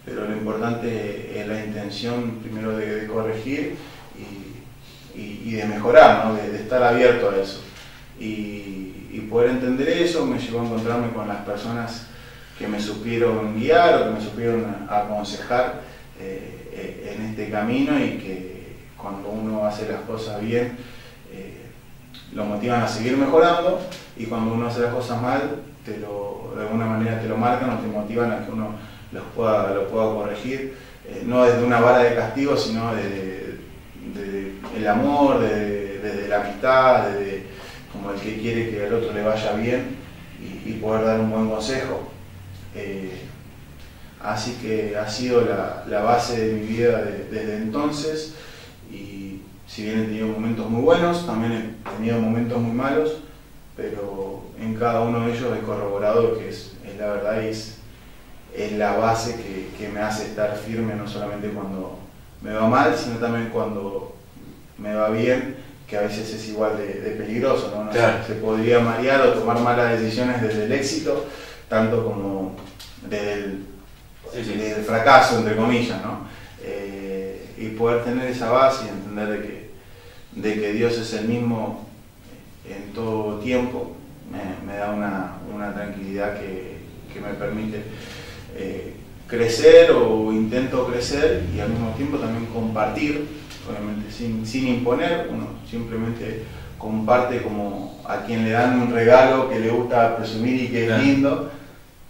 pero lo importante es la intención primero de, corregir y, de mejorar, de, estar abierto a eso. Y, poder entender eso me llevó a encontrarme con las personas que me supieron guiar o que me supieron aconsejar eh, en este camino y que cuando uno hace las cosas bien, eh, lo motivan a seguir mejorando y cuando uno hace las cosas mal, te lo, de alguna manera te lo marcan o te motivan a que uno los pueda, lo pueda corregir, eh, no desde una vara de castigo, sino desde el amor, desde, la amistad, desde como el que quiere que al otro le vaya bien y, poder dar un buen consejo. Eh, así que ha sido la, base de mi vida desde entonces si bien he tenido momentos muy buenos, también he tenido momentos muy malos, pero en cada uno de ellos he corroborado que es, la verdad y es, es la base que, que me hace estar firme no solamente cuando me va mal, sino también cuando me va bien, que a veces es igual de, de peligroso, ¿no? No Claro. Se, se podría marear o tomar malas decisiones desde el éxito, tanto como desde el, Sí, sí. desde el fracaso, entre comillas, ¿no? Eh, y poder tener esa base y entender de que, de que Dios es el mismo en todo tiempo, me, me da una, una tranquilidad que, que me permite eh, crecer o intento crecer y al mismo tiempo también compartir, obviamente sin, sin imponer, uno simplemente comparte como a quien le dan un regalo que le gusta presumir y que Claro. es lindo,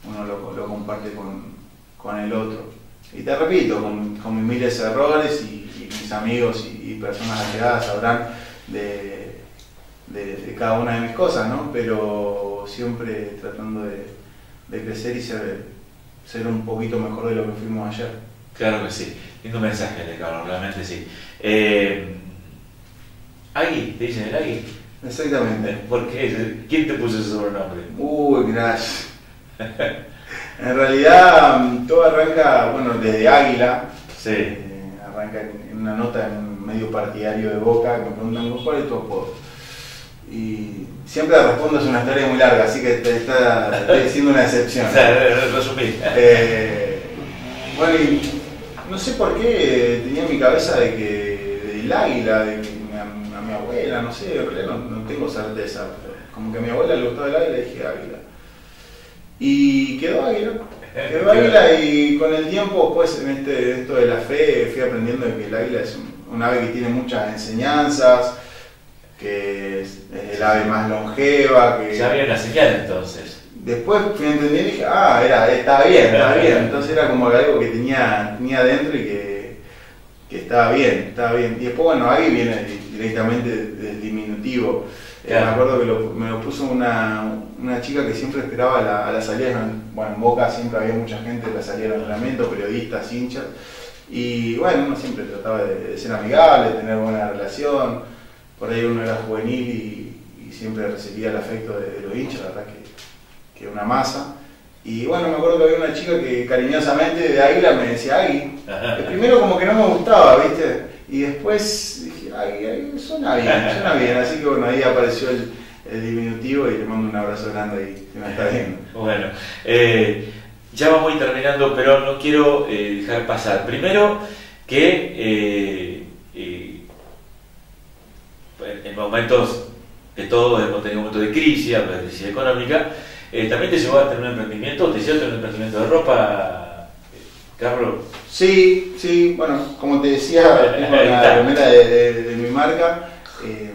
uno lo, lo comparte con, con el otro. Y te repito, con, con mis miles de errores y, y mis amigos y, y personas allegadas sabrán de, de- de cada una de mis cosas, ¿no? Pero siempre tratando de, de crecer y ser, ser un poquito mejor de lo que fuimos ayer. Claro que sí. Lindo mensaje de Carlos, realmente sí. Eh, Agui, ¿te dicen el Agui? Exactamente. ¿Por qué? ¿Quién te puso ese sobrenombre? Uy, gracias. En realidad todo arranca, bueno, desde Águila. Sí. Eh, arranca en una nota en un medio partidario de Boca que me preguntan cuál es tu apodo. Y siempre respondo es una historia muy larga, así que te está, estoy haciendo una excepción. O sea, resumí. Eh, bueno, y no sé por qué tenía en mi cabeza de que del águila, de mi- a, mi abuela, no sé, no, no tengo certeza, como que a mi abuela le gustaba el águila y dije águila. Y quedó águila. Quedó águila y con el tiempo, pues en este, esto de la fe, fui aprendiendo de que el águila es un, un ave que tiene muchas enseñanzas, que es, es el ave más longeva, que... Ya había una señal entonces. Después fui entendiendo y dije, ah, era, estaba bien, estaba bien. Entonces era como algo que tenía, tenía adentro y que, que estaba bien, estaba bien. Y después, bueno, ahí viene di- directamente del diminutivo. Eh, me acuerdo que lo- me lo puso una, una chica que siempre esperaba a la, a la salida. Bueno, en Boca siempre había mucha gente en la salida del entrenamiento, periodistas, hinchas. Y bueno, uno siempre trataba de, de ser amigable, de tener buena relación. Por ahí uno era juvenil y, y siempre recibía el afecto de, de los hinchas, la verdad que que una masa. Y bueno, me acuerdo que había una chica que cariñosamente de Águila me decía Agui. Primero como que no me gustaba, ¿viste? Y después dije, Agui, Agui, suena bien, suena bien. Así que bueno, ahí apareció el, el diminutivo y le mando un abrazo grande ahí, que me está viendo. Bueno, eh, ya vamos a ir terminando, pero no quiero eh, dejar pasar. Primero, que eh, en- en momentos de todo, hemos tenido momentos de crisis, de crisis económica, eh, también te llevó a tener un emprendimiento, te llevó a tener un emprendimiento de ropa, eh, Carlos. Sí, sí, bueno, como te decía, tengo la remera de, de- de mi marca, eh,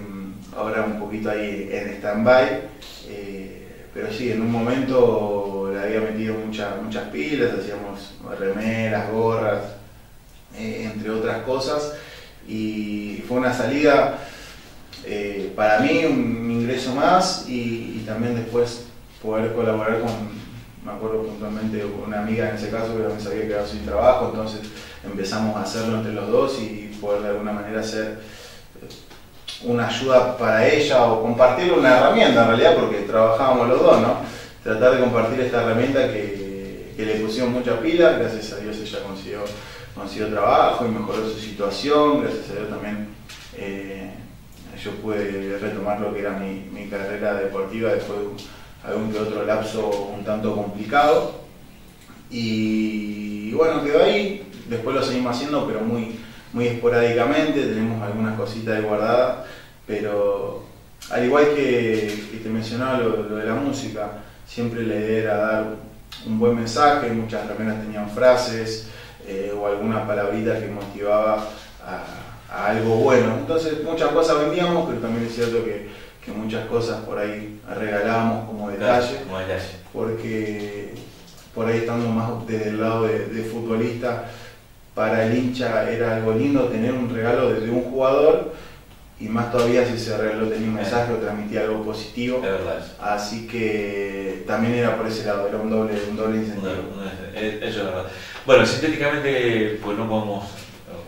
ahora un poquito ahí en stand-by, eh, pero sí, en un momento le había metido muchas muchas pilas, hacíamos remeras, gorras, entre otras cosas, y fue una salida eh, para mí, un ingreso más y, también después poder colaborar con, me acuerdo puntualmente, una amiga en ese caso que también se había quedado sin trabajo, entonces empezamos a hacerlo entre los dos y poder de alguna manera hacer eh, una ayuda para ella o compartir una herramienta en realidad, porque trabajábamos los dos, ¿no? Tratar de compartir esta herramienta que, que le pusieron mucha pila, gracias a Dios ella consiguió, consiguió trabajo y mejoró su situación, gracias a Dios también eh, yo pude retomar lo que era mi, carrera deportiva después de algún que otro lapso un tanto complicado. Y, bueno, quedó ahí, después lo seguimos haciendo, pero muy, muy esporádicamente, tenemos algunas cositas de guardadas, pero al igual que, te mencionaba lo, lo de la música, siempre la idea era dar un buen mensaje, muchas remeras tenían frases eh, o alguna palabrita que motivaba a, a algo bueno. Entonces muchas cosas vendíamos, pero también es cierto que, que muchas cosas por ahí regalábamos como detalle Como detalle. porque por ahí estando más desde el lado de, de futbolista, para el hincha era algo lindo tener un regalo desde un jugador y más todavía si ese regalo tenía un mensaje o transmitía algo positivo. Así que también era por ese lado, era un doble, un doble incentivo. No, no, es- Eso es verdad. Bueno, sintéticamente, pues no podemos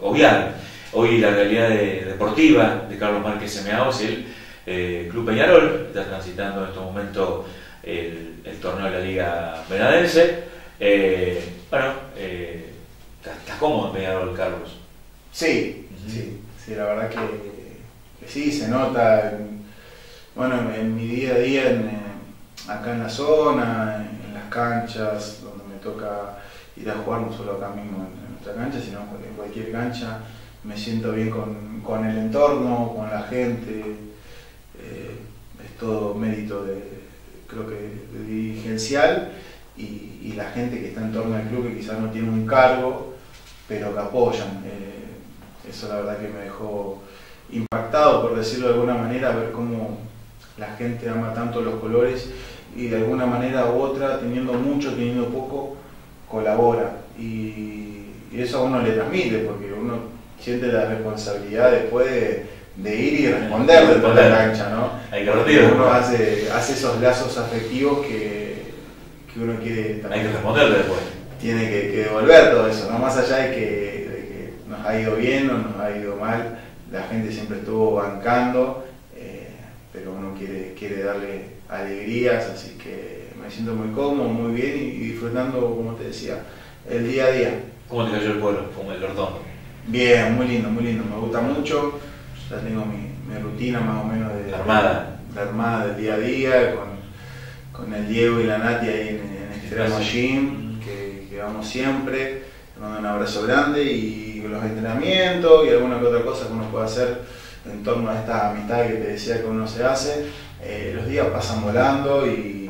obviar hoy la realidad de- deportiva de Carlos Márquez Semeaos, el eh, Club Peñarol, está transitando en este momento el, el torneo de la Liga Venadense, Eh, bueno, eh, ¿estás cómodo en Peñarol, Carlos? Sí, sí, sí, la verdad que, que sí, se nota, en- bueno, en, en mi día a día, en, eh, acá en la zona, en, las canchas, donde me toca ir a jugar, no solo acá mismo en, en nuestra cancha, sino en cualquier cancha, me siento bien con, con el entorno, con la gente, eh, es todo mérito de, creo que, de dirigencial y, la gente que está en torno al club que quizás no tiene un cargo, pero que apoyan. Eh, eso la verdad que me dejó impactado, por decirlo de alguna manera, ver cómo la gente ama tanto los colores y de alguna manera u otra, teniendo mucho, teniendo poco, colabora. Y eso a uno le transmite, porque uno siente la responsabilidad después de, de ir y responder dentro de la Responder. cancha, ¿no? Hay que Porque uno hace, hace esos lazos afectivos que, que uno quiere Hay también que responderle después. tiene que, que devolver todo eso, ¿no? Más allá de que, de que nos ha ido bien o nos ha ido mal, la gente siempre estuvo bancando, eh, pero uno quiere, quiere darle alegrías, así que me siento muy cómodo, muy bien y, y disfrutando, como te decía, el día a día. ¿Cómo te cayó el pueblo? Como el Lortondo. Bien, muy lindo, muy lindo, me gusta mucho, ya tengo mi, mi rutina más o menos de Armada. la armada del día a día, con, con el Diego y la Nati ahí en, en Extremo. Gym, que, que vamos siempre, te mando un abrazo grande y los entrenamientos y alguna que otra cosa que uno puede hacer en torno a esta amistad que te decía que uno se hace, eh, los días pasan volando y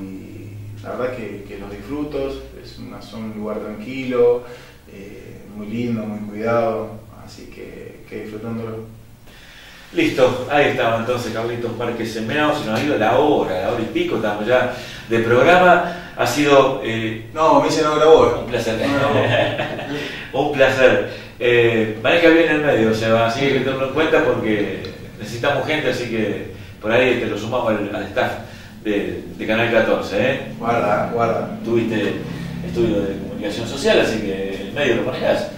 la verdad que, que los disfruto, es una, son un lugar tranquilo, eh, muy lindo, muy cuidado, así que, que disfrutándolo. Listo, ahí estaba entonces Carlitos Márquez Sembrado, se nos ha ido la hora, la hora y pico, estamos ya de programa. Ha sido eh, No, me dice no grabó. un placer. No. un placer. Eh, maneja bien el medio, Seba, así que tenlo en cuenta porque necesitamos gente, así que por ahí te lo sumamos al, al staff de, de Canal 14. ¿eh? Guarda, guarda. Tuviste estudio de comunicación social, así que el medio lo manejas.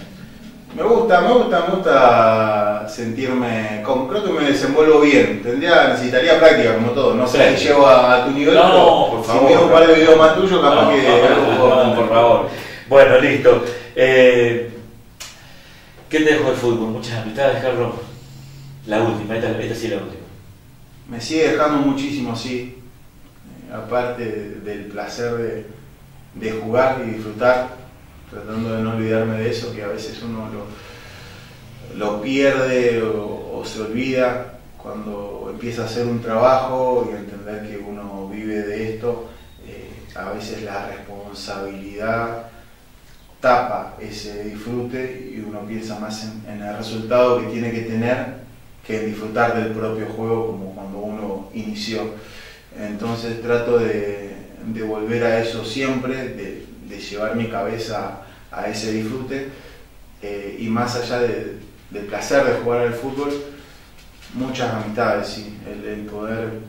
Me gusta, me gusta, me gusta sentirme como creo que me desenvuelvo bien. Tendría, necesitaría práctica como todo. No sé si llego a, tu nivel. No, pero por Si favor. miro un par de videos más tuyos, capaz No, que no, por favor. Bueno, listo. Eh, ¿Qué te dejó el fútbol? Muchas amistades, Carlos. La última, esta, esta sí es la última. Me sigue dejando muchísimo, sí. Eh, aparte de- del placer de, de jugar y disfrutar, tratando de no olvidarme de eso, que a veces uno lo, lo pierde o, se olvida cuando empieza a hacer un trabajo y entender que uno vive de esto. eh, a veces la responsabilidad tapa ese disfrute y uno piensa más en, en el resultado que tiene que tener que en disfrutar del propio juego como cuando uno inició. Entonces trato de, de volver a eso siempre, de, de llevar mi cabeza a ese disfrute eh, y más allá de- del placer de jugar al fútbol, muchas amistades, sí, el, poder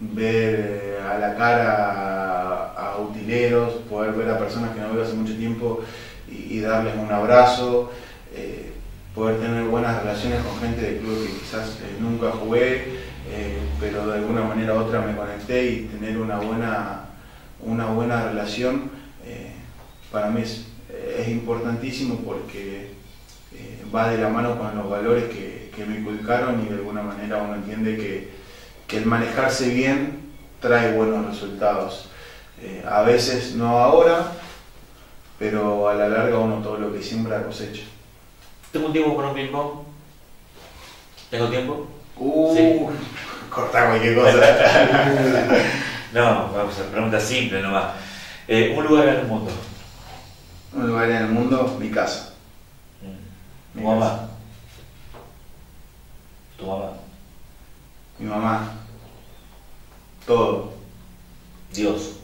ver eh, a la cara a, utileros, poder ver a personas que no veo hace mucho tiempo y, darles un abrazo, eh, poder tener buenas relaciones con gente de club que quizás nunca jugué, pero de alguna manera u otra me conecté y tener una buena, una buena relación, para mí es, es importantísimo porque eh, va de la mano con los valores que, que me inculcaron y de alguna manera uno entiende que, que el manejarse bien trae buenos resultados. Eh, a veces no ahora, pero a la larga uno todo lo que siembra cosecha. ¿Tengo un tiempo para un ping-pong? ¿Tengo tiempo? Uh, Sí. cortá cualquier cosa. No, vamos a pregunta simple nomás. Eh, un lugar en el mundo. Un lugar en el mundo, mi casa. Mm. Mi Tu mamá. Tu mamá. Mi mamá. Todo. Dios.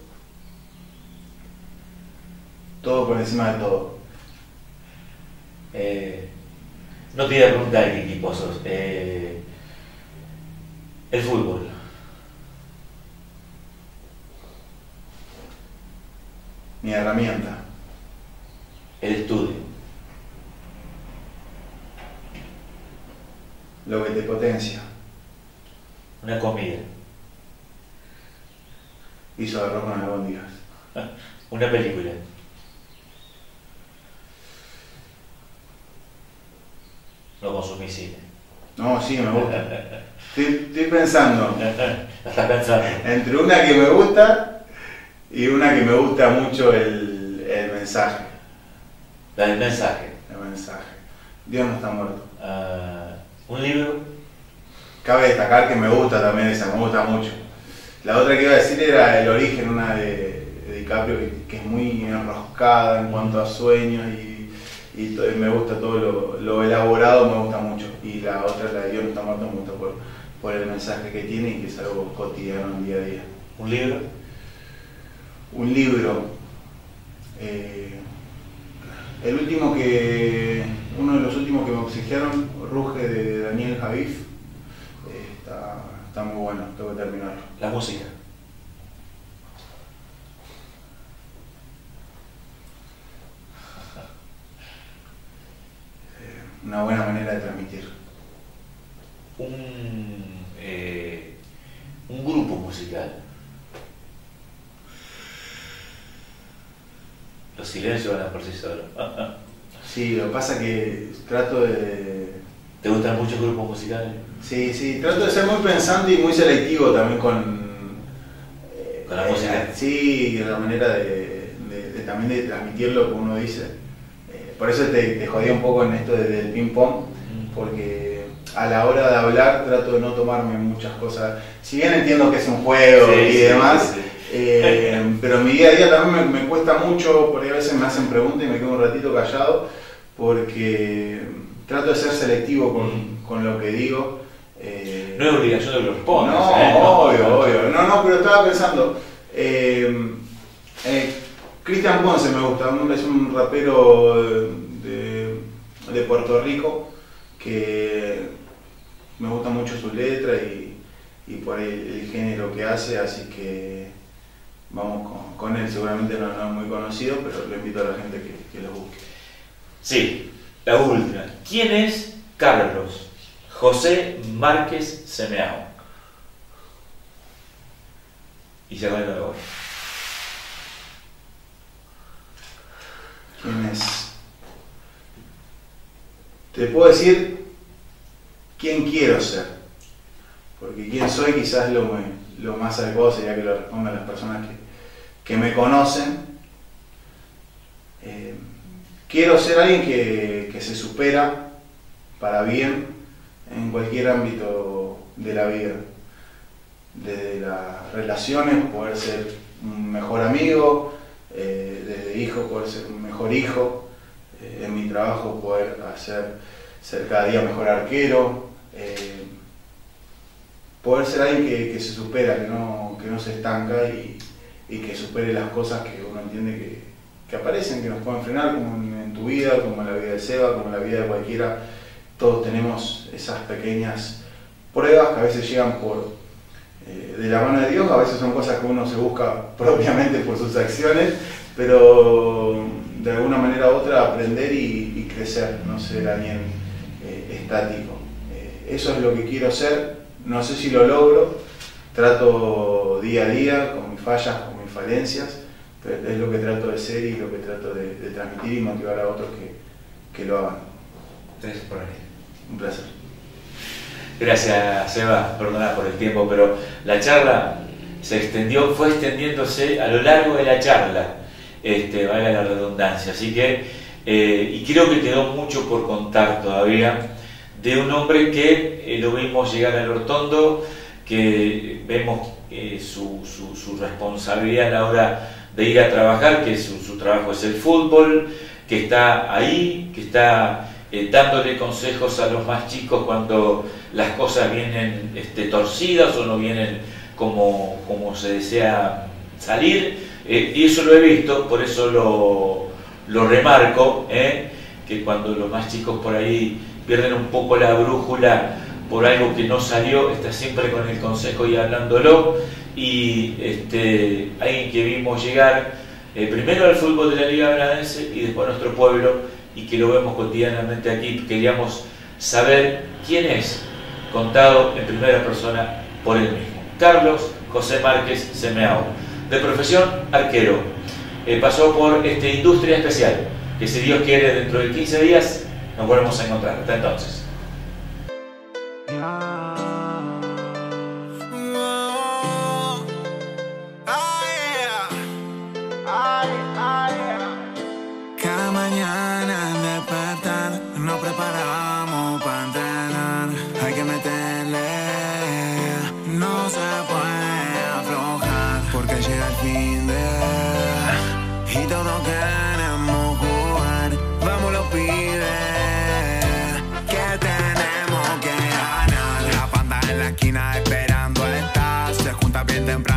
Todo por encima de todo. Eh, no te iba a preguntar qué equipo sos. Eh, el fútbol. Mi herramienta el estudio. Lo que te potencia. Una comida. Hizo arroz con albóndigas. Una película. No consumí cine. No, sí, me gusta. estoy, pensando. Estás pensando. Entre una que me gusta y una que me gusta mucho el mensaje. La del mensaje. El mensaje. Dios no está muerto. Ah, un libro. Cabe destacar que me gusta también esa, me gusta mucho. La otra que iba a decir era El origen, una de, de DiCaprio que, que es muy enroscada en cuanto a sueños y, y to- y me gusta todo lo, lo elaborado, me gusta mucho. Y la otra, la de Dios no está muerto, me gusta por, por el mensaje que tiene y que es algo cotidiano en día a día. Un libro. Un libro. eh, el último que. Uno de los últimos que me oxigenaron, Ruge de Daniel Javif. eh, está, está muy bueno, tengo que terminarlo. La música. Una buena manera de transmitir. Un, eh, un grupo musical. Los silencios van a por sí solos. Sí, lo que pasa que trato de. ¿Te gustan muchos grupos musicales? Sí, sí, trato de ser muy pensante y muy selectivo también con. eh, Con la música. Sí, la manera de, de- de también de transmitir lo que uno dice. Eh, por eso te, te jodí un poco en esto de- del ping-pong, porque a la hora de hablar trato de no tomarme muchas cosas. Si bien entiendo que es un juego Sí, y sí, demás, sí. Eh, pero en mi día a día también me, me cuesta mucho, porque a veces me hacen preguntas y me quedo un ratito callado, porque trato de ser selectivo con, con lo que digo. eh, No es obligación de que lo respondas. no, ¿eh? obvio, obvio. No, no, pero estaba pensando. eh, eh, Cristian Ponce me gusta, es un rapero de, de Puerto Rico que me gusta mucho su letra y, y por el, el género que hace, así que vamos con, con él. Seguramente no, no es muy conocido, pero lo invito a la gente que, que lo busque. Sí, la última. ¿Quién es Carlos José Márquez Semeao? Y se va de nuevo. ¿Quién es? Te puedo decir quién quiero ser. Porque quién soy quizás lo, lo más adecuado sería que lo respondan las personas que, que me conocen. Eh, quiero ser alguien que, que se supera para bien en cualquier ámbito de la vida. Desde las relaciones, poder ser un mejor amigo, eh, desde hijo poder ser un mejor hijo, eh, en mi trabajo poder hacer ser cada día mejor arquero, poder ser alguien que, que se supera, que no, que no se estanca y, y que supere las cosas que uno entiende que, que aparecen, que nos pueden frenar, como en, tu vida, como en la vida de Seba, como en la vida de cualquiera. Todos tenemos esas pequeñas pruebas que a veces llegan por, eh, de la mano de Dios, a veces son cosas que uno se busca propiamente por sus acciones, pero de alguna manera u otra aprender y, crecer, no ser alguien eh, estático. Eh, eso es lo que quiero ser, no sé si lo logro, trato día a día con mis fallas, con falencias, pero es lo que trato de ser y lo que trato de, de transmitir y motivar a otros que, que lo hagan. Gracias por venir. Un placer. Gracias, Seba, perdona por el tiempo, pero la charla se extendió, fue extendiéndose a lo largo de la charla, este, valga la redundancia. Así que, eh, y creo que quedó mucho por contar todavía de un hombre que eh, lo vimos llegar al Hortondo, que vemos su, su- su responsabilidad a la hora de ir a trabajar, que su, su trabajo es el fútbol, que está ahí, que está eh, dándole consejos a los más chicos cuando las cosas vienen este, torcidas o no vienen como, como se desea salir. Eh, y eso lo he visto, por eso lo, lo remarco, ¿eh? que cuando los más chicos por ahí pierden un poco la brújula por algo que no salió, está siempre con el consejo y hablándolo. Y este, alguien que vimos llegar eh, primero al fútbol de la Liga Granadense y después a nuestro pueblo y que lo vemos cotidianamente aquí. Queríamos saber quién es, contado en primera persona por él mismo. Carlos José Márquez Semeao, de profesión arquero. Eh, pasó por esta industria especial, que si Dios quiere dentro de 15 días nos volvemos a encontrar. Hasta entonces. Cada esquina esperando está. Se junta bien temprano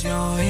sacrificio